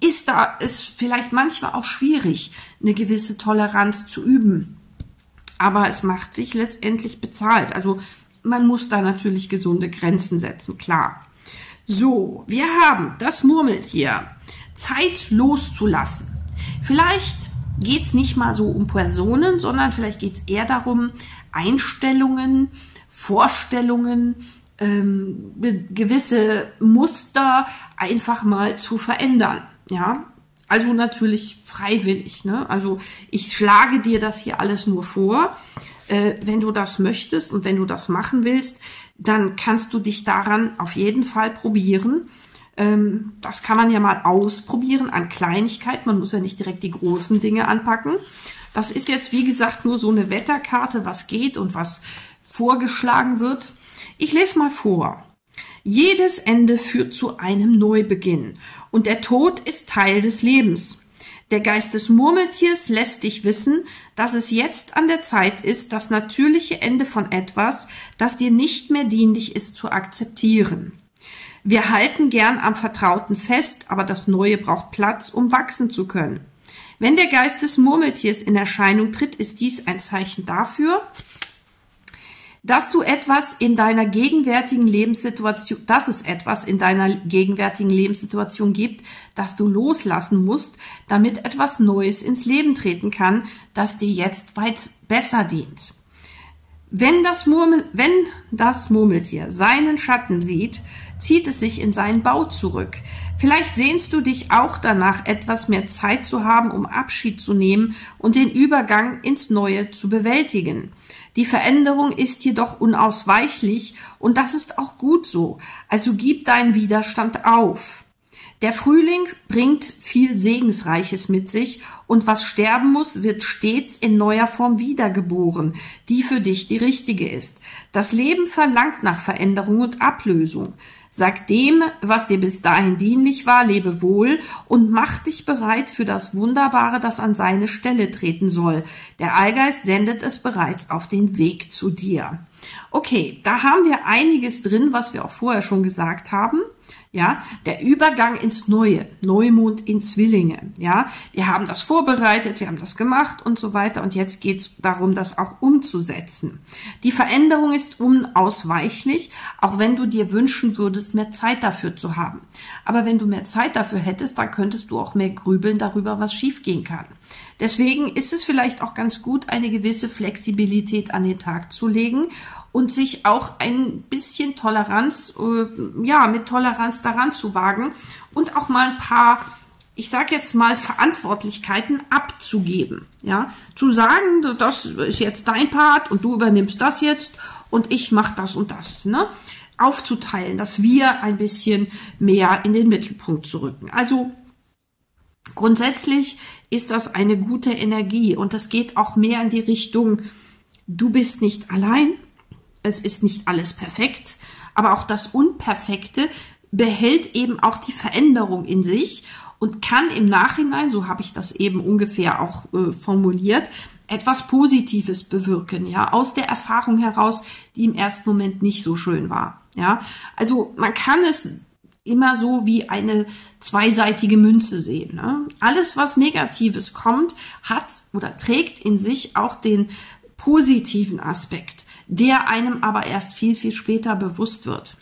ist da es vielleicht manchmal auch schwierig, eine gewisse Toleranz zu üben. Aber es macht sich letztendlich bezahlt. Also man muss da natürlich gesunde Grenzen setzen, klar. So, wir haben das Murmeltier. Zeit loszulassen. Vielleicht geht es nicht mal so um Personen, sondern vielleicht geht es eher darum, Einstellungen, Vorstellungen, ähm, gewisse Muster einfach mal zu verändern. Ja, also natürlich freiwillig. Ne? Also ich schlage dir das hier alles nur vor. Äh, wenn du das möchtest und wenn du das machen willst, dann kannst du dich daran auf jeden Fall probieren. Ähm, das kann man ja mal ausprobieren an Kleinigkeit. Man muss ja nicht direkt die großen Dinge anpacken. Das ist jetzt, wie gesagt, nur so eine Wetterkarte, was geht und was vorgeschlagen wird. Ich lese mal vor. Jedes Ende führt zu einem Neubeginn und der Tod ist Teil des Lebens. Der Geist des Murmeltiers lässt dich wissen, dass es jetzt an der Zeit ist, das natürliche Ende von etwas, das dir nicht mehr dienlich ist, zu akzeptieren. Wir halten gern am Vertrauten fest, aber das Neue braucht Platz, um wachsen zu können. Wenn der Geist des Murmeltiers in Erscheinung tritt, ist dies ein Zeichen dafür, dass du etwas in deiner gegenwärtigen Lebenssituation, dass es etwas in deiner gegenwärtigen Lebenssituation gibt, das du loslassen musst, damit etwas Neues ins Leben treten kann, das dir jetzt weit besser dient. Wenn das, Murmel, wenn das Murmeltier seinen Schatten sieht, zieht es sich in seinen Bau zurück. Vielleicht sehnst du dich auch danach, etwas mehr Zeit zu haben, um Abschied zu nehmen und den Übergang ins Neue zu bewältigen. Die Veränderung ist jedoch unausweichlich und das ist auch gut so. Also gib deinen Widerstand auf. Der Frühling bringt viel Segensreiches mit sich und was sterben muss, wird stets in neuer Form wiedergeboren, die für dich die richtige ist. Das Leben verlangt nach Veränderung und Ablösung. Sag dem, was dir bis dahin dienlich war, lebe wohl und mach dich bereit für das Wunderbare, das an seine Stelle treten soll. Der Allgeist sendet es bereits auf den Weg zu dir. Okay, da haben wir einiges drin, was wir auch vorher schon gesagt haben. Ja, der Übergang ins Neue, Neumond in Zwillinge. Ja, wir haben das vorbereitet, wir haben das gemacht und so weiter. Und jetzt geht es darum, das auch umzusetzen. Die Veränderung ist unausweichlich, auch wenn du dir wünschen würdest, mehr Zeit dafür zu haben. Aber wenn du mehr Zeit dafür hättest, dann könntest du auch mehr grübeln darüber, was schiefgehen kann. Deswegen ist es vielleicht auch ganz gut, eine gewisse Flexibilität an den Tag zu legen und sich auch ein bisschen Toleranz, äh, ja, mit Toleranz daran zu wagen und auch mal ein paar, ich sage jetzt mal, Verantwortlichkeiten abzugeben. Ja, zu sagen, das ist jetzt dein Part und du übernimmst das jetzt und ich mache das und das. Ne? Aufzuteilen, dass wir ein bisschen mehr in den Mittelpunkt zu rücken. Also grundsätzlich ist das eine gute Energie und das geht auch mehr in die Richtung, du bist nicht allein, es ist nicht alles perfekt, aber auch das Unperfekte behält eben auch die Veränderung in sich und kann im Nachhinein, so habe ich das eben ungefähr auch äh, formuliert, etwas Positives bewirken, ja, aus der Erfahrung heraus, die im ersten Moment nicht so schön war, ja. Also man kann es immer so wie eine zweiseitige Münze sehen. Ne? Alles, was Negatives kommt, hat oder trägt in sich auch den positiven Aspekt, der einem aber erst viel, viel später bewusst wird.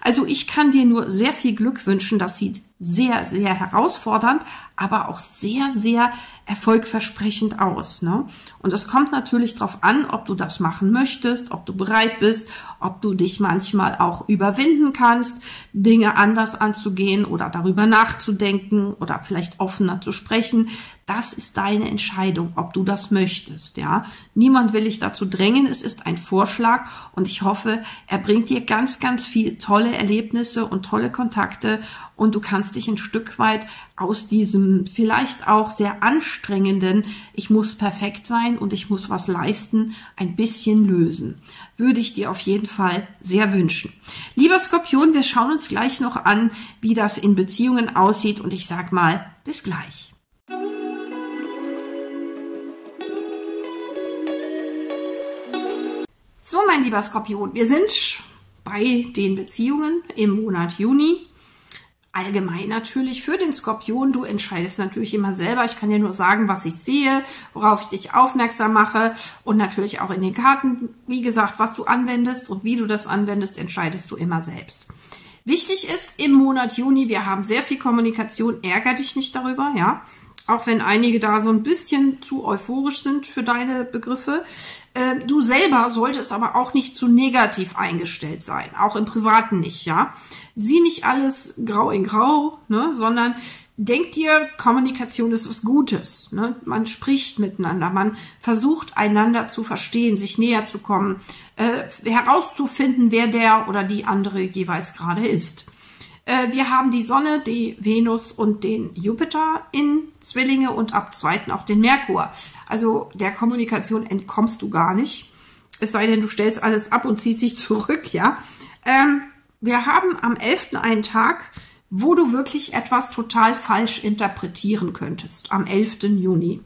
Also ich kann dir nur sehr viel Glück wünschen. Das sieht sehr, sehr herausfordernd, aber auch sehr, sehr erfolgversprechend aus. Ne? Und es kommt natürlich darauf an, ob du das machen möchtest, ob du bereit bist, ob du dich manchmal auch überwinden kannst, Dinge anders anzugehen oder darüber nachzudenken oder vielleicht offener zu sprechen. Das ist deine Entscheidung, ob du das möchtest. Ja, niemand will dich dazu drängen. Es ist ein Vorschlag und ich hoffe, er bringt dir ganz, ganz viel tolle Erlebnisse und tolle Kontakte und du kannst dich ein Stück weit aus diesem vielleicht auch sehr anstrengenden, ich muss perfekt sein und ich muss was leisten, ein bisschen lösen. Würde ich dir auf jeden Fall sehr wünschen. Lieber Skorpion, wir schauen uns gleich noch an, wie das in Beziehungen aussieht und ich sag mal, bis gleich. So, mein lieber Skorpion, wir sind bei den Beziehungen im Monat Juni allgemein natürlich für den Skorpion. Du entscheidest natürlich immer selber. Ich kann dir nur sagen, was ich sehe, worauf ich dich aufmerksam mache und natürlich auch in den Karten. Wie gesagt, was du anwendest und wie du das anwendest, entscheidest du immer selbst. Wichtig ist im Monat Juni, wir haben sehr viel Kommunikation. Ärger dich nicht darüber, ja. Auch wenn einige da so ein bisschen zu euphorisch sind für deine Begriffe. Äh, du selber solltest aber auch nicht zu negativ eingestellt sein. Auch im Privaten nicht, ja sieh nicht alles grau in grau, ne, sondern denk dir, Kommunikation ist was Gutes. Ne? Man spricht miteinander, man versucht einander zu verstehen, sich näher zu kommen, äh, herauszufinden, wer der oder die andere jeweils gerade ist. Äh, wir haben die Sonne, die Venus und den Jupiter in Zwillinge und ab zweiten auch den Merkur. Also der Kommunikation entkommst du gar nicht. Es sei denn, du stellst alles ab und ziehst dich zurück, ja. Ähm, wir haben am 11. einen Tag, wo du wirklich etwas total falsch interpretieren könntest, am 11. Juni.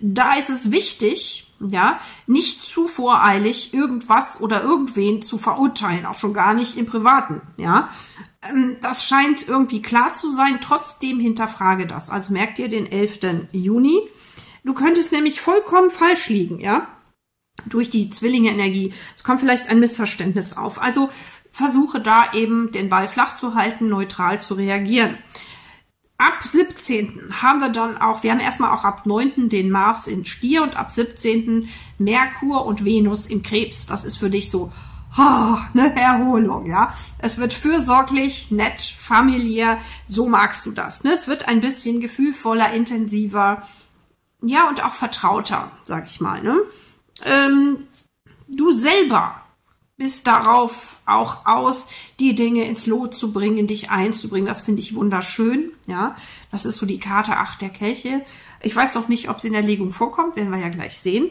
Da ist es wichtig, ja, nicht zu voreilig irgendwas oder irgendwen zu verurteilen, auch schon gar nicht im Privaten, ja. Ähm, das scheint irgendwie klar zu sein, trotzdem hinterfrage das. Also merkt ihr den 11. Juni. Du könntest nämlich vollkommen falsch liegen, ja, durch die Zwillinge-Energie. Es kommt vielleicht ein Missverständnis auf. Also versuche da eben den Ball flach zu halten, neutral zu reagieren. Ab 17. haben wir dann auch, wir haben erstmal auch ab 9. den Mars in Stier und ab 17. Merkur und Venus im Krebs. Das ist für dich so oh, eine Erholung, ja. Es wird fürsorglich, nett, familiär, so magst du das. Ne? Es wird ein bisschen gefühlvoller, intensiver, ja, und auch vertrauter, sag ich mal. Ne? Ähm, du selber bist darauf auch aus, die Dinge ins Lot zu bringen, dich einzubringen. Das finde ich wunderschön. Ja, das ist so die Karte 8 der Kelche. Ich weiß noch nicht, ob sie in der Legung vorkommt, werden wir ja gleich sehen.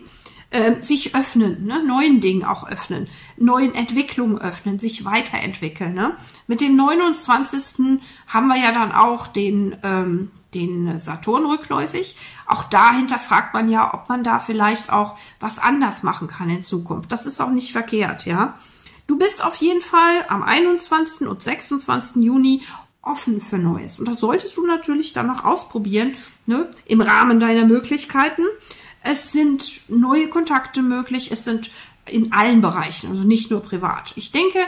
Ähm, sich öffnen, ne? neuen Dingen auch öffnen, neuen Entwicklungen öffnen, sich weiterentwickeln. Ne? Mit dem 29. haben wir ja dann auch den ähm, den Saturn rückläufig. Auch dahinter fragt man ja, ob man da vielleicht auch was anders machen kann in Zukunft. Das ist auch nicht verkehrt, ja. Du bist auf jeden Fall am 21. und 26. Juni offen für Neues. Und das solltest du natürlich dann noch ausprobieren, ne, im Rahmen deiner Möglichkeiten. Es sind neue Kontakte möglich, es sind in allen Bereichen, also nicht nur privat. Ich denke,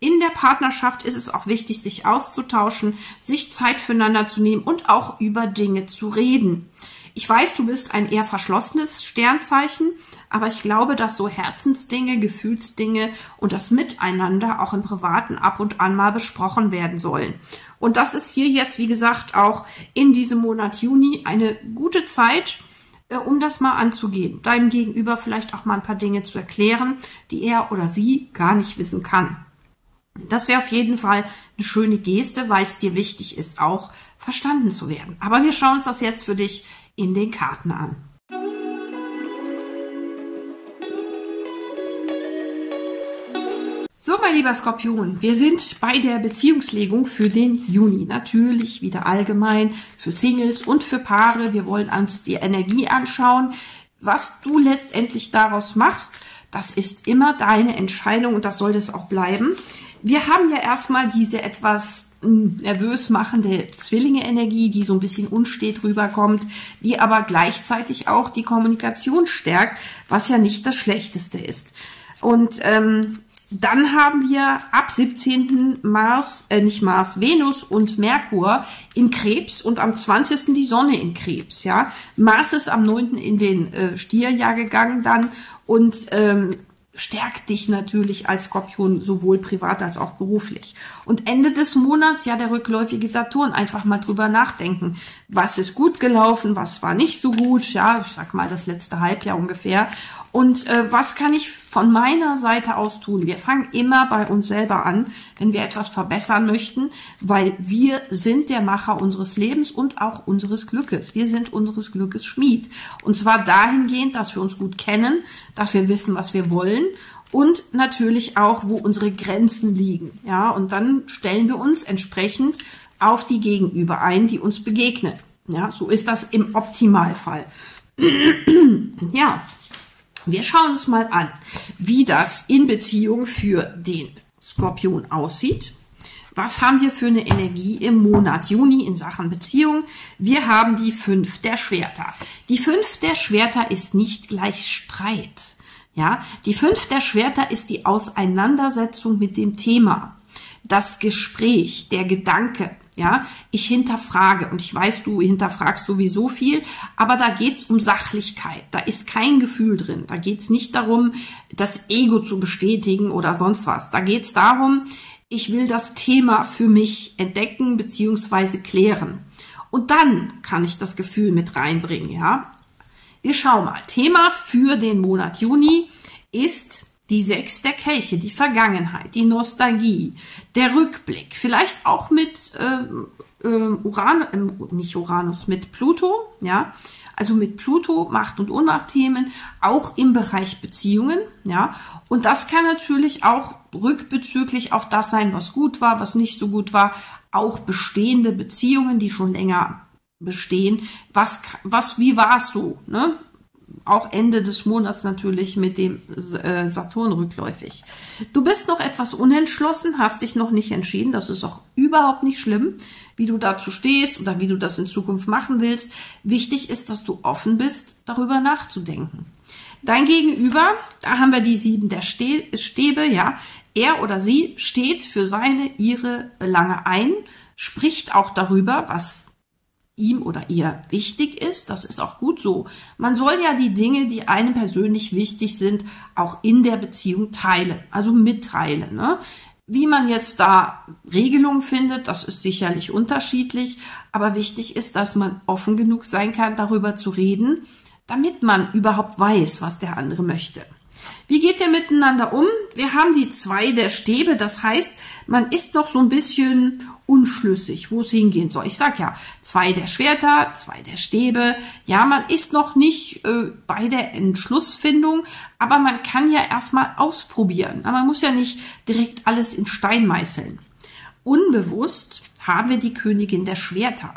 in der Partnerschaft ist es auch wichtig, sich auszutauschen, sich Zeit füreinander zu nehmen und auch über Dinge zu reden. Ich weiß, du bist ein eher verschlossenes Sternzeichen, aber ich glaube, dass so Herzensdinge, Gefühlsdinge und das Miteinander auch im Privaten ab und an mal besprochen werden sollen. Und das ist hier jetzt, wie gesagt, auch in diesem Monat Juni eine gute Zeit, um das mal anzugehen. Deinem Gegenüber vielleicht auch mal ein paar Dinge zu erklären, die er oder sie gar nicht wissen kann. Das wäre auf jeden Fall eine schöne Geste, weil es dir wichtig ist, auch verstanden zu werden. Aber wir schauen uns das jetzt für dich in den Karten an. So, mein lieber Skorpion, wir sind bei der Beziehungslegung für den Juni. Natürlich wieder allgemein für Singles und für Paare. Wir wollen uns die Energie anschauen, was du letztendlich daraus machst. Das ist immer deine Entscheidung und das sollte es auch bleiben. wir haben ja erstmal diese etwas hm, nervös machende Zwillinge-Energie, die so ein bisschen unstet rüberkommt, die aber gleichzeitig auch die Kommunikation stärkt, was ja nicht das Schlechteste ist. Und ähm, dann haben wir ab 17. Mars, äh, nicht Mars, Venus und Merkur in Krebs und am 20. die Sonne in Krebs. Ja, Mars ist am 9. in den äh, Stierjahr gegangen dann und ähm, stärkt dich natürlich als Skorpion sowohl privat als auch beruflich. Und Ende des Monats, ja, der rückläufige Saturn, einfach mal drüber nachdenken. Was ist gut gelaufen, was war nicht so gut, ja, ich sag mal das letzte Halbjahr ungefähr. Und äh, was kann ich von meiner Seite aus tun? Wir fangen immer bei uns selber an, wenn wir etwas verbessern möchten, weil wir sind der Macher unseres Lebens und auch unseres Glückes. Wir sind unseres Glückes Schmied. Und zwar dahingehend, dass wir uns gut kennen, dass wir wissen, was wir wollen und natürlich auch, wo unsere Grenzen liegen. Ja, und dann stellen wir uns entsprechend auf die Gegenüber ein, die uns begegnen. Ja, so ist das im Optimalfall. ja, wir schauen uns mal an, wie das in Beziehung für den Skorpion aussieht. Was haben wir für eine Energie im Monat Juni in Sachen Beziehung? Wir haben die fünf der Schwerter. Die fünf der Schwerter ist nicht gleich Streit. Ja, die fünf der Schwerter ist die Auseinandersetzung mit dem Thema, das Gespräch, der Gedanke, ja, ich hinterfrage und ich weiß, du hinterfragst sowieso viel, aber da geht's um Sachlichkeit. Da ist kein Gefühl drin. Da geht's nicht darum, das Ego zu bestätigen oder sonst was. Da geht's darum, ich will das Thema für mich entdecken beziehungsweise klären. Und dann kann ich das Gefühl mit reinbringen, ja. Wir schauen mal. Thema für den Monat Juni ist die Sechs der Kelche, die Vergangenheit, die Nostalgie, der Rückblick, vielleicht auch mit äh, äh, Uran, äh, nicht Uranus, mit Pluto, ja, also mit Pluto, Macht- und Unmachtthemen, auch im Bereich Beziehungen, ja. Und das kann natürlich auch rückbezüglich auf das sein, was gut war, was nicht so gut war, auch bestehende Beziehungen, die schon länger bestehen. Was, was, wie war es so, ne? Auch Ende des Monats natürlich mit dem äh, Saturn rückläufig. Du bist noch etwas unentschlossen, hast dich noch nicht entschieden. Das ist auch überhaupt nicht schlimm, wie du dazu stehst oder wie du das in Zukunft machen willst. Wichtig ist, dass du offen bist, darüber nachzudenken. Dein Gegenüber, da haben wir die sieben der Stäbe, ja. Er oder sie steht für seine, ihre Belange ein, spricht auch darüber, was ihm oder ihr wichtig ist. Das ist auch gut so. Man soll ja die Dinge, die einem persönlich wichtig sind, auch in der Beziehung teilen, also mitteilen. Ne? Wie man jetzt da Regelungen findet, das ist sicherlich unterschiedlich, aber wichtig ist, dass man offen genug sein kann, darüber zu reden, damit man überhaupt weiß, was der andere möchte. Wie geht der miteinander um? Wir haben die zwei der Stäbe, das heißt, man ist noch so ein bisschen unschlüssig, wo es hingehen soll. Ich sag ja, zwei der Schwerter, zwei der Stäbe. Ja, man ist noch nicht äh, bei der Entschlussfindung, aber man kann ja erstmal ausprobieren. Man muss ja nicht direkt alles in Stein meißeln. Unbewusst haben wir die Königin der Schwerter.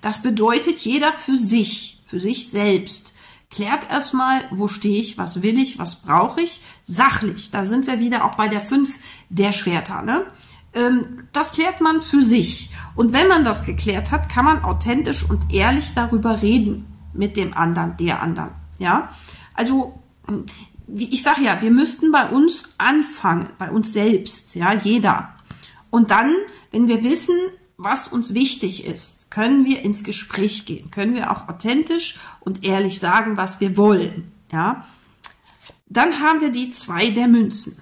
Das bedeutet, jeder für sich, für sich selbst klärt erstmal, wo stehe ich, was will ich, was brauche ich, sachlich. Da sind wir wieder auch bei der 5 der Schwerter. Ne? Ähm, das klärt man für sich. Und wenn man das geklärt hat, kann man authentisch und ehrlich darüber reden mit dem anderen, der anderen. Ja, also wie ich sage ja, wir müssten bei uns anfangen, bei uns selbst, ja, jeder. Und dann, wenn wir wissen, was uns wichtig ist, können wir ins Gespräch gehen, können wir auch authentisch und ehrlich sagen, was wir wollen. Ja? Dann haben wir die zwei der Münzen.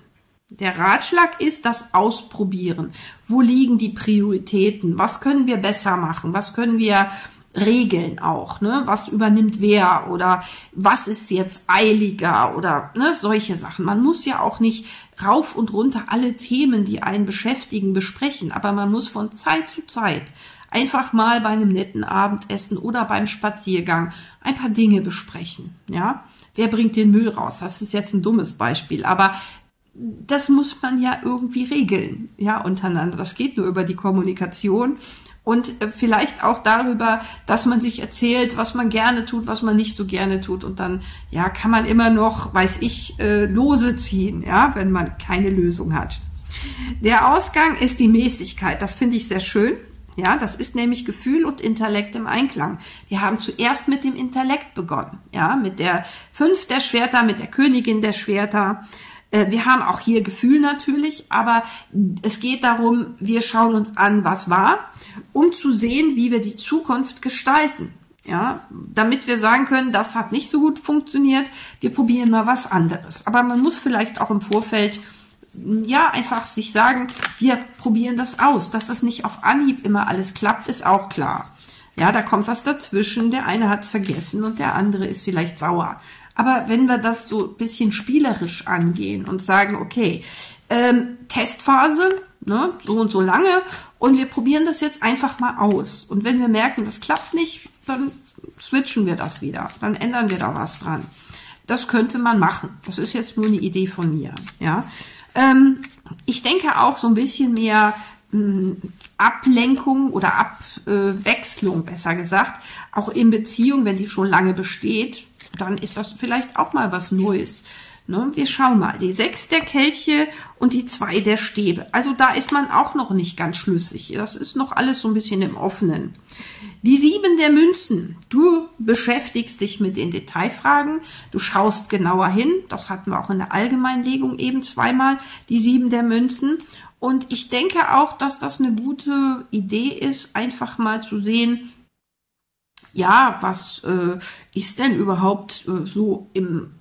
Der Ratschlag ist das Ausprobieren. Wo liegen die Prioritäten? Was können wir besser machen? Was können wir regeln auch? Ne? Was übernimmt wer? Oder was ist jetzt eiliger? Oder ne, solche Sachen. Man muss ja auch nicht rauf und runter alle Themen, die einen beschäftigen, besprechen. Aber man muss von Zeit zu Zeit einfach mal bei einem netten Abendessen oder beim Spaziergang ein paar Dinge besprechen. Ja, wer bringt den Müll raus? Das ist jetzt ein dummes Beispiel, aber das muss man ja irgendwie regeln, ja, untereinander. Das geht nur über die Kommunikation und äh, vielleicht auch darüber, dass man sich erzählt, was man gerne tut, was man nicht so gerne tut und dann, ja, kann man immer noch, weiß ich, äh, Lose ziehen, ja, wenn man keine Lösung hat. Der Ausgang ist die Mäßigkeit. Das finde ich sehr schön. Ja, das ist nämlich Gefühl und Intellekt im Einklang. Wir haben zuerst mit dem Intellekt begonnen. Ja, mit der Fünf der Schwerter, mit der Königin der Schwerter. Äh, wir haben auch hier Gefühl natürlich, aber es geht darum, wir schauen uns an, was war, um zu sehen, wie wir die Zukunft gestalten. Ja, damit wir sagen können, das hat nicht so gut funktioniert, wir probieren mal was anderes. Aber man muss vielleicht auch im Vorfeld ja, einfach sich sagen, wir probieren das aus. Dass das nicht auf Anhieb immer alles klappt, ist auch klar. Ja, da kommt was dazwischen. Der eine hat es vergessen und der andere ist vielleicht sauer. Aber wenn wir das so ein bisschen spielerisch angehen und sagen, okay, ähm, Testphase, ne, so und so lange, und wir probieren das jetzt einfach mal aus. Und wenn wir merken, das klappt nicht, dann switchen wir das wieder. Dann ändern wir da was dran. Das könnte man machen. Das ist jetzt nur eine Idee von mir. Ja, ähm, ich denke auch so ein bisschen mehr mh, hm, Ablenkung oder Abwechslung, besser gesagt, auch in Beziehung, wenn die schon lange besteht, dann ist das vielleicht auch mal was Neues. Ne? Wir schauen mal, die sechs der Kelche und die zwei der Stäbe. Also da ist man auch noch nicht ganz schlüssig. Das ist noch alles so ein bisschen im Offenen. Die sieben der Münzen. Du beschäftigst dich mit den Detailfragen. Du schaust genauer hin. Das hatten wir auch in der Allgemeinlegung eben zweimal. Die sieben der Münzen. Und ich denke auch, dass das eine gute Idee ist, einfach mal zu sehen, ja, was äh, ist denn überhaupt äh, so im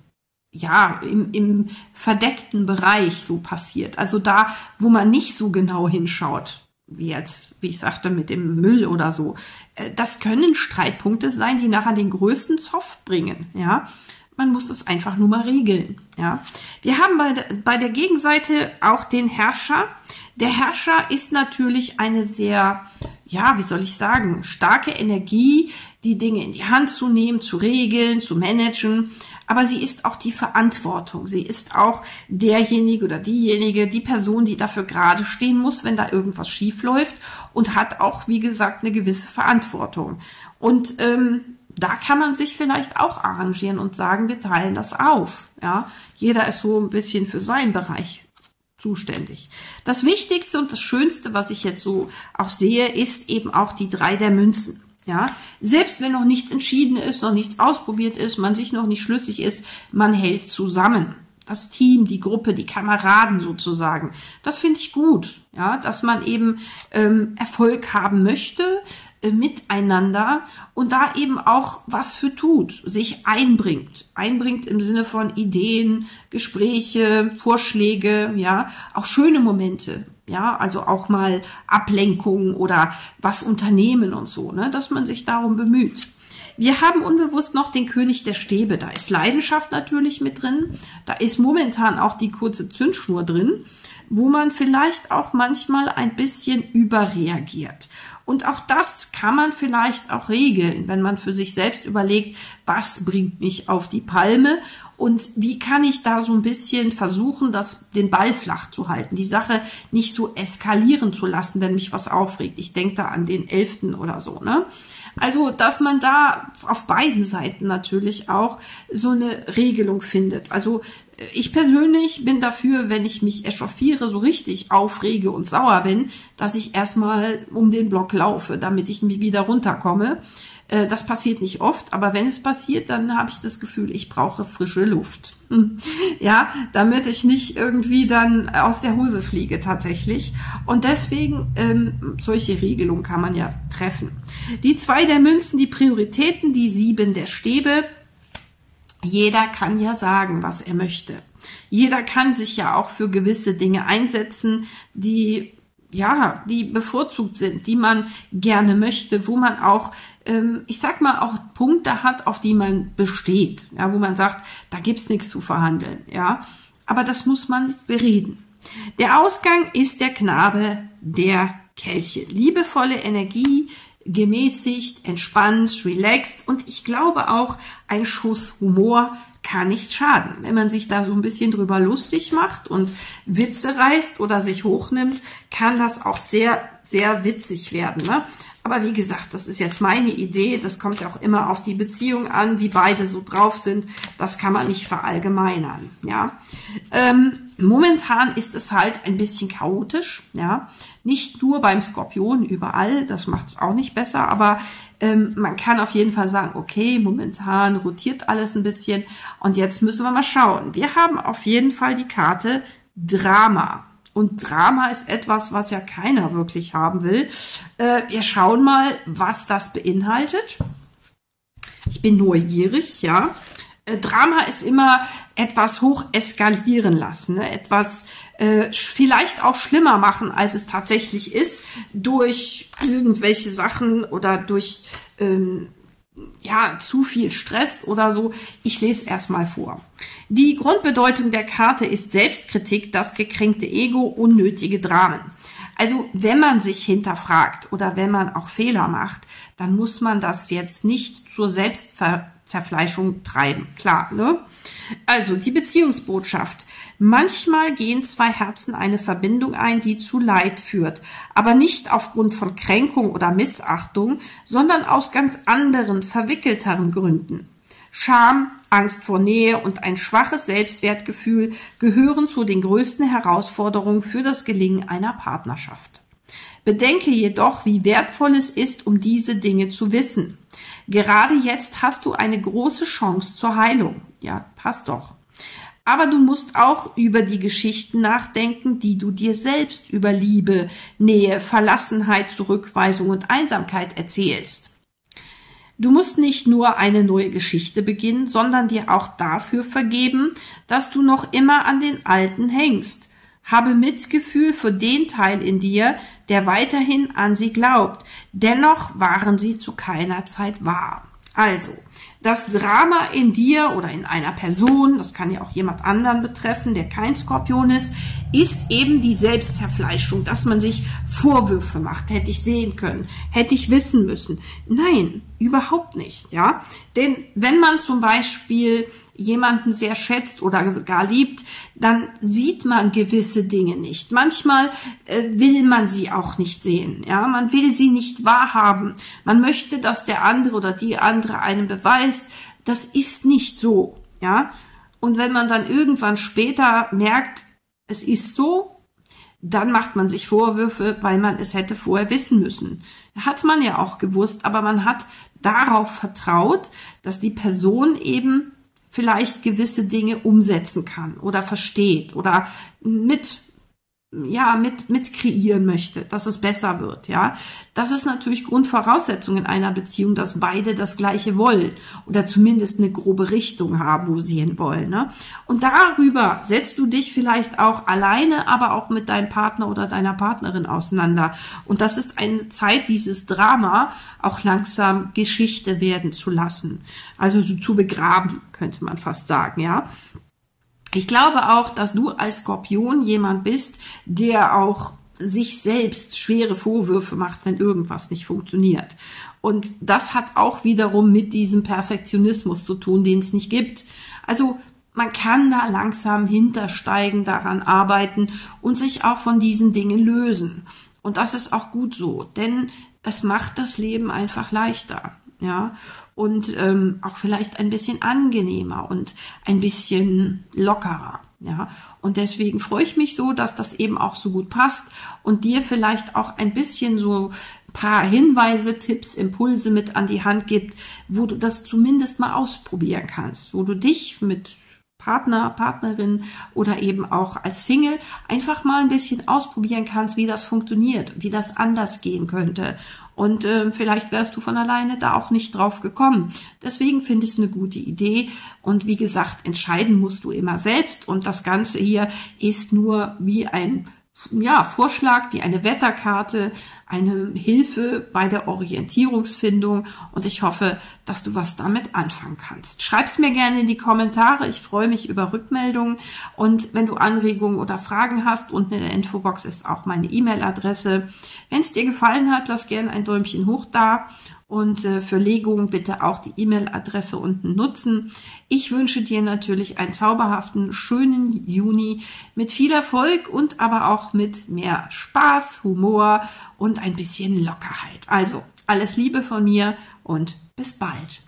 ja, im, im verdeckten Bereich so passiert. Also da, wo man nicht so genau hinschaut, wie jetzt, wie ich sagte, mit dem Müll oder so. Äh, das können Streitpunkte sein, die nachher den größten Zoff bringen, ja. Man muss es einfach nur mal regeln, ja. Wir haben bei, bei der Gegenseite auch den Herrscher. Der Herrscher ist natürlich eine sehr, ja, wie soll ich sagen, starke Energie, die Dinge in die Hand zu nehmen, zu regeln, zu managen aber sie ist auch die Verantwortung. Sie ist auch derjenige oder diejenige, die Person, die dafür gerade stehen muss, wenn da irgendwas schief läuft und hat auch, wie gesagt, eine gewisse Verantwortung. Und ähm, da kann man sich vielleicht auch arrangieren und sagen, wir teilen das auf. Ja, jeder ist so ein bisschen für seinen Bereich zuständig. Das Wichtigste und das Schönste, was ich jetzt so auch sehe, ist eben auch die drei der Münzen. Ja, selbst wenn noch nichts entschieden ist, noch nichts ausprobiert ist, man sich noch nicht schlüssig ist, man hält zusammen. Das Team, die Gruppe, die Kameraden sozusagen. Das finde ich gut, ja, dass man eben ähm, Erfolg haben möchte äh, miteinander und da eben auch was für tut, sich einbringt. Einbringt im Sinne von Ideen, Gespräche, Vorschläge, ja, auch schöne Momente ja, also auch mal Ablenkung oder was unternehmen und so, ne, dass man sich darum bemüht. Wir haben unbewusst noch den König der Stäbe. Da ist Leidenschaft natürlich mit drin. Da ist momentan auch die kurze Zündschnur drin, wo man vielleicht auch manchmal ein bisschen überreagiert. Und auch das kann man vielleicht auch regeln, wenn man für sich selbst überlegt, was bringt mich auf die Palme und wie kann ich da so ein bisschen versuchen, das, den Ball flach zu halten, die Sache nicht so eskalieren zu lassen, wenn mich was aufregt. Ich denke da an den Elften oder so, ne? Also, dass man da auf beiden Seiten natürlich auch so eine Regelung findet. Also, ich persönlich bin dafür, wenn ich mich echauffiere, so richtig aufrege und sauer bin, dass ich erstmal um den Block laufe, damit ich wieder runterkomme. Äh, das passiert nicht oft, aber wenn es passiert, dann habe ich das Gefühl, ich brauche frische Luft. Ja, damit ich nicht irgendwie dann aus der Hose fliege tatsächlich. Und deswegen, ähm, solche Regelungen kann man ja treffen. Die zwei der Münzen, die Prioritäten, die sieben der Stäbe. Jeder kann ja sagen, was er möchte. Jeder kann sich ja auch für gewisse Dinge einsetzen, die ja, die bevorzugt sind, die man gerne möchte, wo man auch ich sag mal, auch Punkte hat, auf die man besteht, ja, wo man sagt, da gibt's nichts zu verhandeln, ja. Aber das muss man bereden. Der Ausgang ist der Knabe der Kelche. Liebevolle Energie, gemäßigt, entspannt, relaxed und ich glaube auch ein Schuss Humor kann nicht schaden. Wenn man sich da so ein bisschen drüber lustig macht und Witze reißt oder sich hochnimmt, kann das auch sehr, sehr witzig werden. Ne? Aber wie gesagt, das ist jetzt meine Idee. Das kommt ja auch immer auf die Beziehung an, wie beide so drauf sind. Das kann man nicht verallgemeinern. Ja, ähm, momentan ist es halt ein bisschen chaotisch. Ja, nicht nur beim Skorpion überall. Das macht es auch nicht besser. Aber ähm, man kann auf jeden Fall sagen, okay, momentan rotiert alles ein bisschen. Und jetzt müssen wir mal schauen. Wir haben auf jeden Fall die Karte Drama. Und Drama ist etwas, was ja keiner wirklich haben will. Äh, wir schauen mal, was das beinhaltet. Ich bin neugierig, ja. Äh, Drama ist immer etwas hoch eskalieren lassen, ne? etwas äh, vielleicht auch schlimmer machen, als es tatsächlich ist, durch irgendwelche Sachen oder durch ähm, ja, zu viel Stress oder so. Ich lese erstmal vor. Die Grundbedeutung der Karte ist Selbstkritik, das gekränkte Ego, unnötige Dramen. Also wenn man sich hinterfragt oder wenn man auch Fehler macht, dann muss man das jetzt nicht zur Selbstzerfleischung treiben. Klar, ne? Also die Beziehungsbotschaft. Manchmal gehen zwei Herzen eine Verbindung ein, die zu Leid führt, aber nicht aufgrund von Kränkung oder Missachtung, sondern aus ganz anderen, verwickelteren Gründen. Scham, Angst vor Nähe und ein schwaches Selbstwertgefühl gehören zu den größten Herausforderungen für das Gelingen einer Partnerschaft. Bedenke jedoch, wie wertvoll es ist, um diese Dinge zu wissen. Gerade jetzt hast du eine große Chance zur Heilung. Ja, passt doch. Aber du musst auch über die Geschichten nachdenken, die du dir selbst über Liebe, Nähe, Verlassenheit, Zurückweisung und Einsamkeit erzählst. Du musst nicht nur eine neue Geschichte beginnen, sondern dir auch dafür vergeben, dass du noch immer an den alten hängst. Habe Mitgefühl für den Teil in dir, der weiterhin an sie glaubt. Dennoch waren sie zu keiner Zeit wahr. Also, das Drama in dir oder in einer Person, das kann ja auch jemand anderen betreffen, der kein Skorpion ist, ist eben die Selbstzerfleischung, dass man sich Vorwürfe macht. Hätte ich sehen können, hätte ich wissen müssen. Nein, überhaupt nicht, ja. Denn wenn man zum Beispiel jemanden sehr schätzt oder gar liebt, dann sieht man gewisse Dinge nicht. Manchmal äh, will man sie auch nicht sehen. Ja, man will sie nicht wahrhaben. Man möchte, dass der andere oder die andere einem beweist, das ist nicht so. Ja, und wenn man dann irgendwann später merkt, es ist so, dann macht man sich Vorwürfe, weil man es hätte vorher wissen müssen. Hat man ja auch gewusst, aber man hat darauf vertraut, dass die Person eben vielleicht gewisse Dinge umsetzen kann oder versteht oder mit ja, mit, mit kreieren möchte, dass es besser wird, ja. Das ist natürlich Grundvoraussetzung in einer Beziehung, dass beide das Gleiche wollen oder zumindest eine grobe Richtung haben, wo sie hin wollen, ne. Und darüber setzt du dich vielleicht auch alleine, aber auch mit deinem Partner oder deiner Partnerin auseinander. Und das ist eine Zeit, dieses Drama auch langsam Geschichte werden zu lassen. Also so zu begraben, könnte man fast sagen, ja. Ich glaube auch, dass du als Skorpion jemand bist, der auch sich selbst schwere Vorwürfe macht, wenn irgendwas nicht funktioniert. Und das hat auch wiederum mit diesem Perfektionismus zu tun, den es nicht gibt. Also man kann da langsam hintersteigen, daran arbeiten und sich auch von diesen Dingen lösen. Und das ist auch gut so, denn es macht das Leben einfach leichter ja, und ähm, auch vielleicht ein bisschen angenehmer und ein bisschen lockerer. Ja, und deswegen freue ich mich so, dass das eben auch so gut passt und dir vielleicht auch ein bisschen so paar Hinweise, Tipps, Impulse mit an die Hand gibt, wo du das zumindest mal ausprobieren kannst, wo du dich mit Partner, Partnerin oder eben auch als Single einfach mal ein bisschen ausprobieren kannst, wie das funktioniert, wie das anders gehen könnte und äh, vielleicht wärst du von alleine da auch nicht drauf gekommen. Deswegen finde ich es eine gute Idee. Und wie gesagt, entscheiden musst du immer selbst. Und das Ganze hier ist nur wie ein ja, Vorschlag, wie eine Wetterkarte, eine Hilfe bei der Orientierungsfindung und ich hoffe, dass du was damit anfangen kannst. Schreib's mir gerne in die Kommentare. Ich freue mich über Rückmeldungen und wenn du Anregungen oder Fragen hast, unten in der Infobox ist auch meine E-Mail-Adresse. Wenn es dir gefallen hat, lass gerne ein Däumchen hoch da Und äh, für Legungen bitte auch die E-Mail-Adresse unten nutzen. Ich wünsche dir natürlich einen zauberhaften, schönen Juni mit viel Erfolg und aber auch mit mehr Spaß, Humor und ein bisschen Lockerheit. Also alles Liebe von mir und bis bald.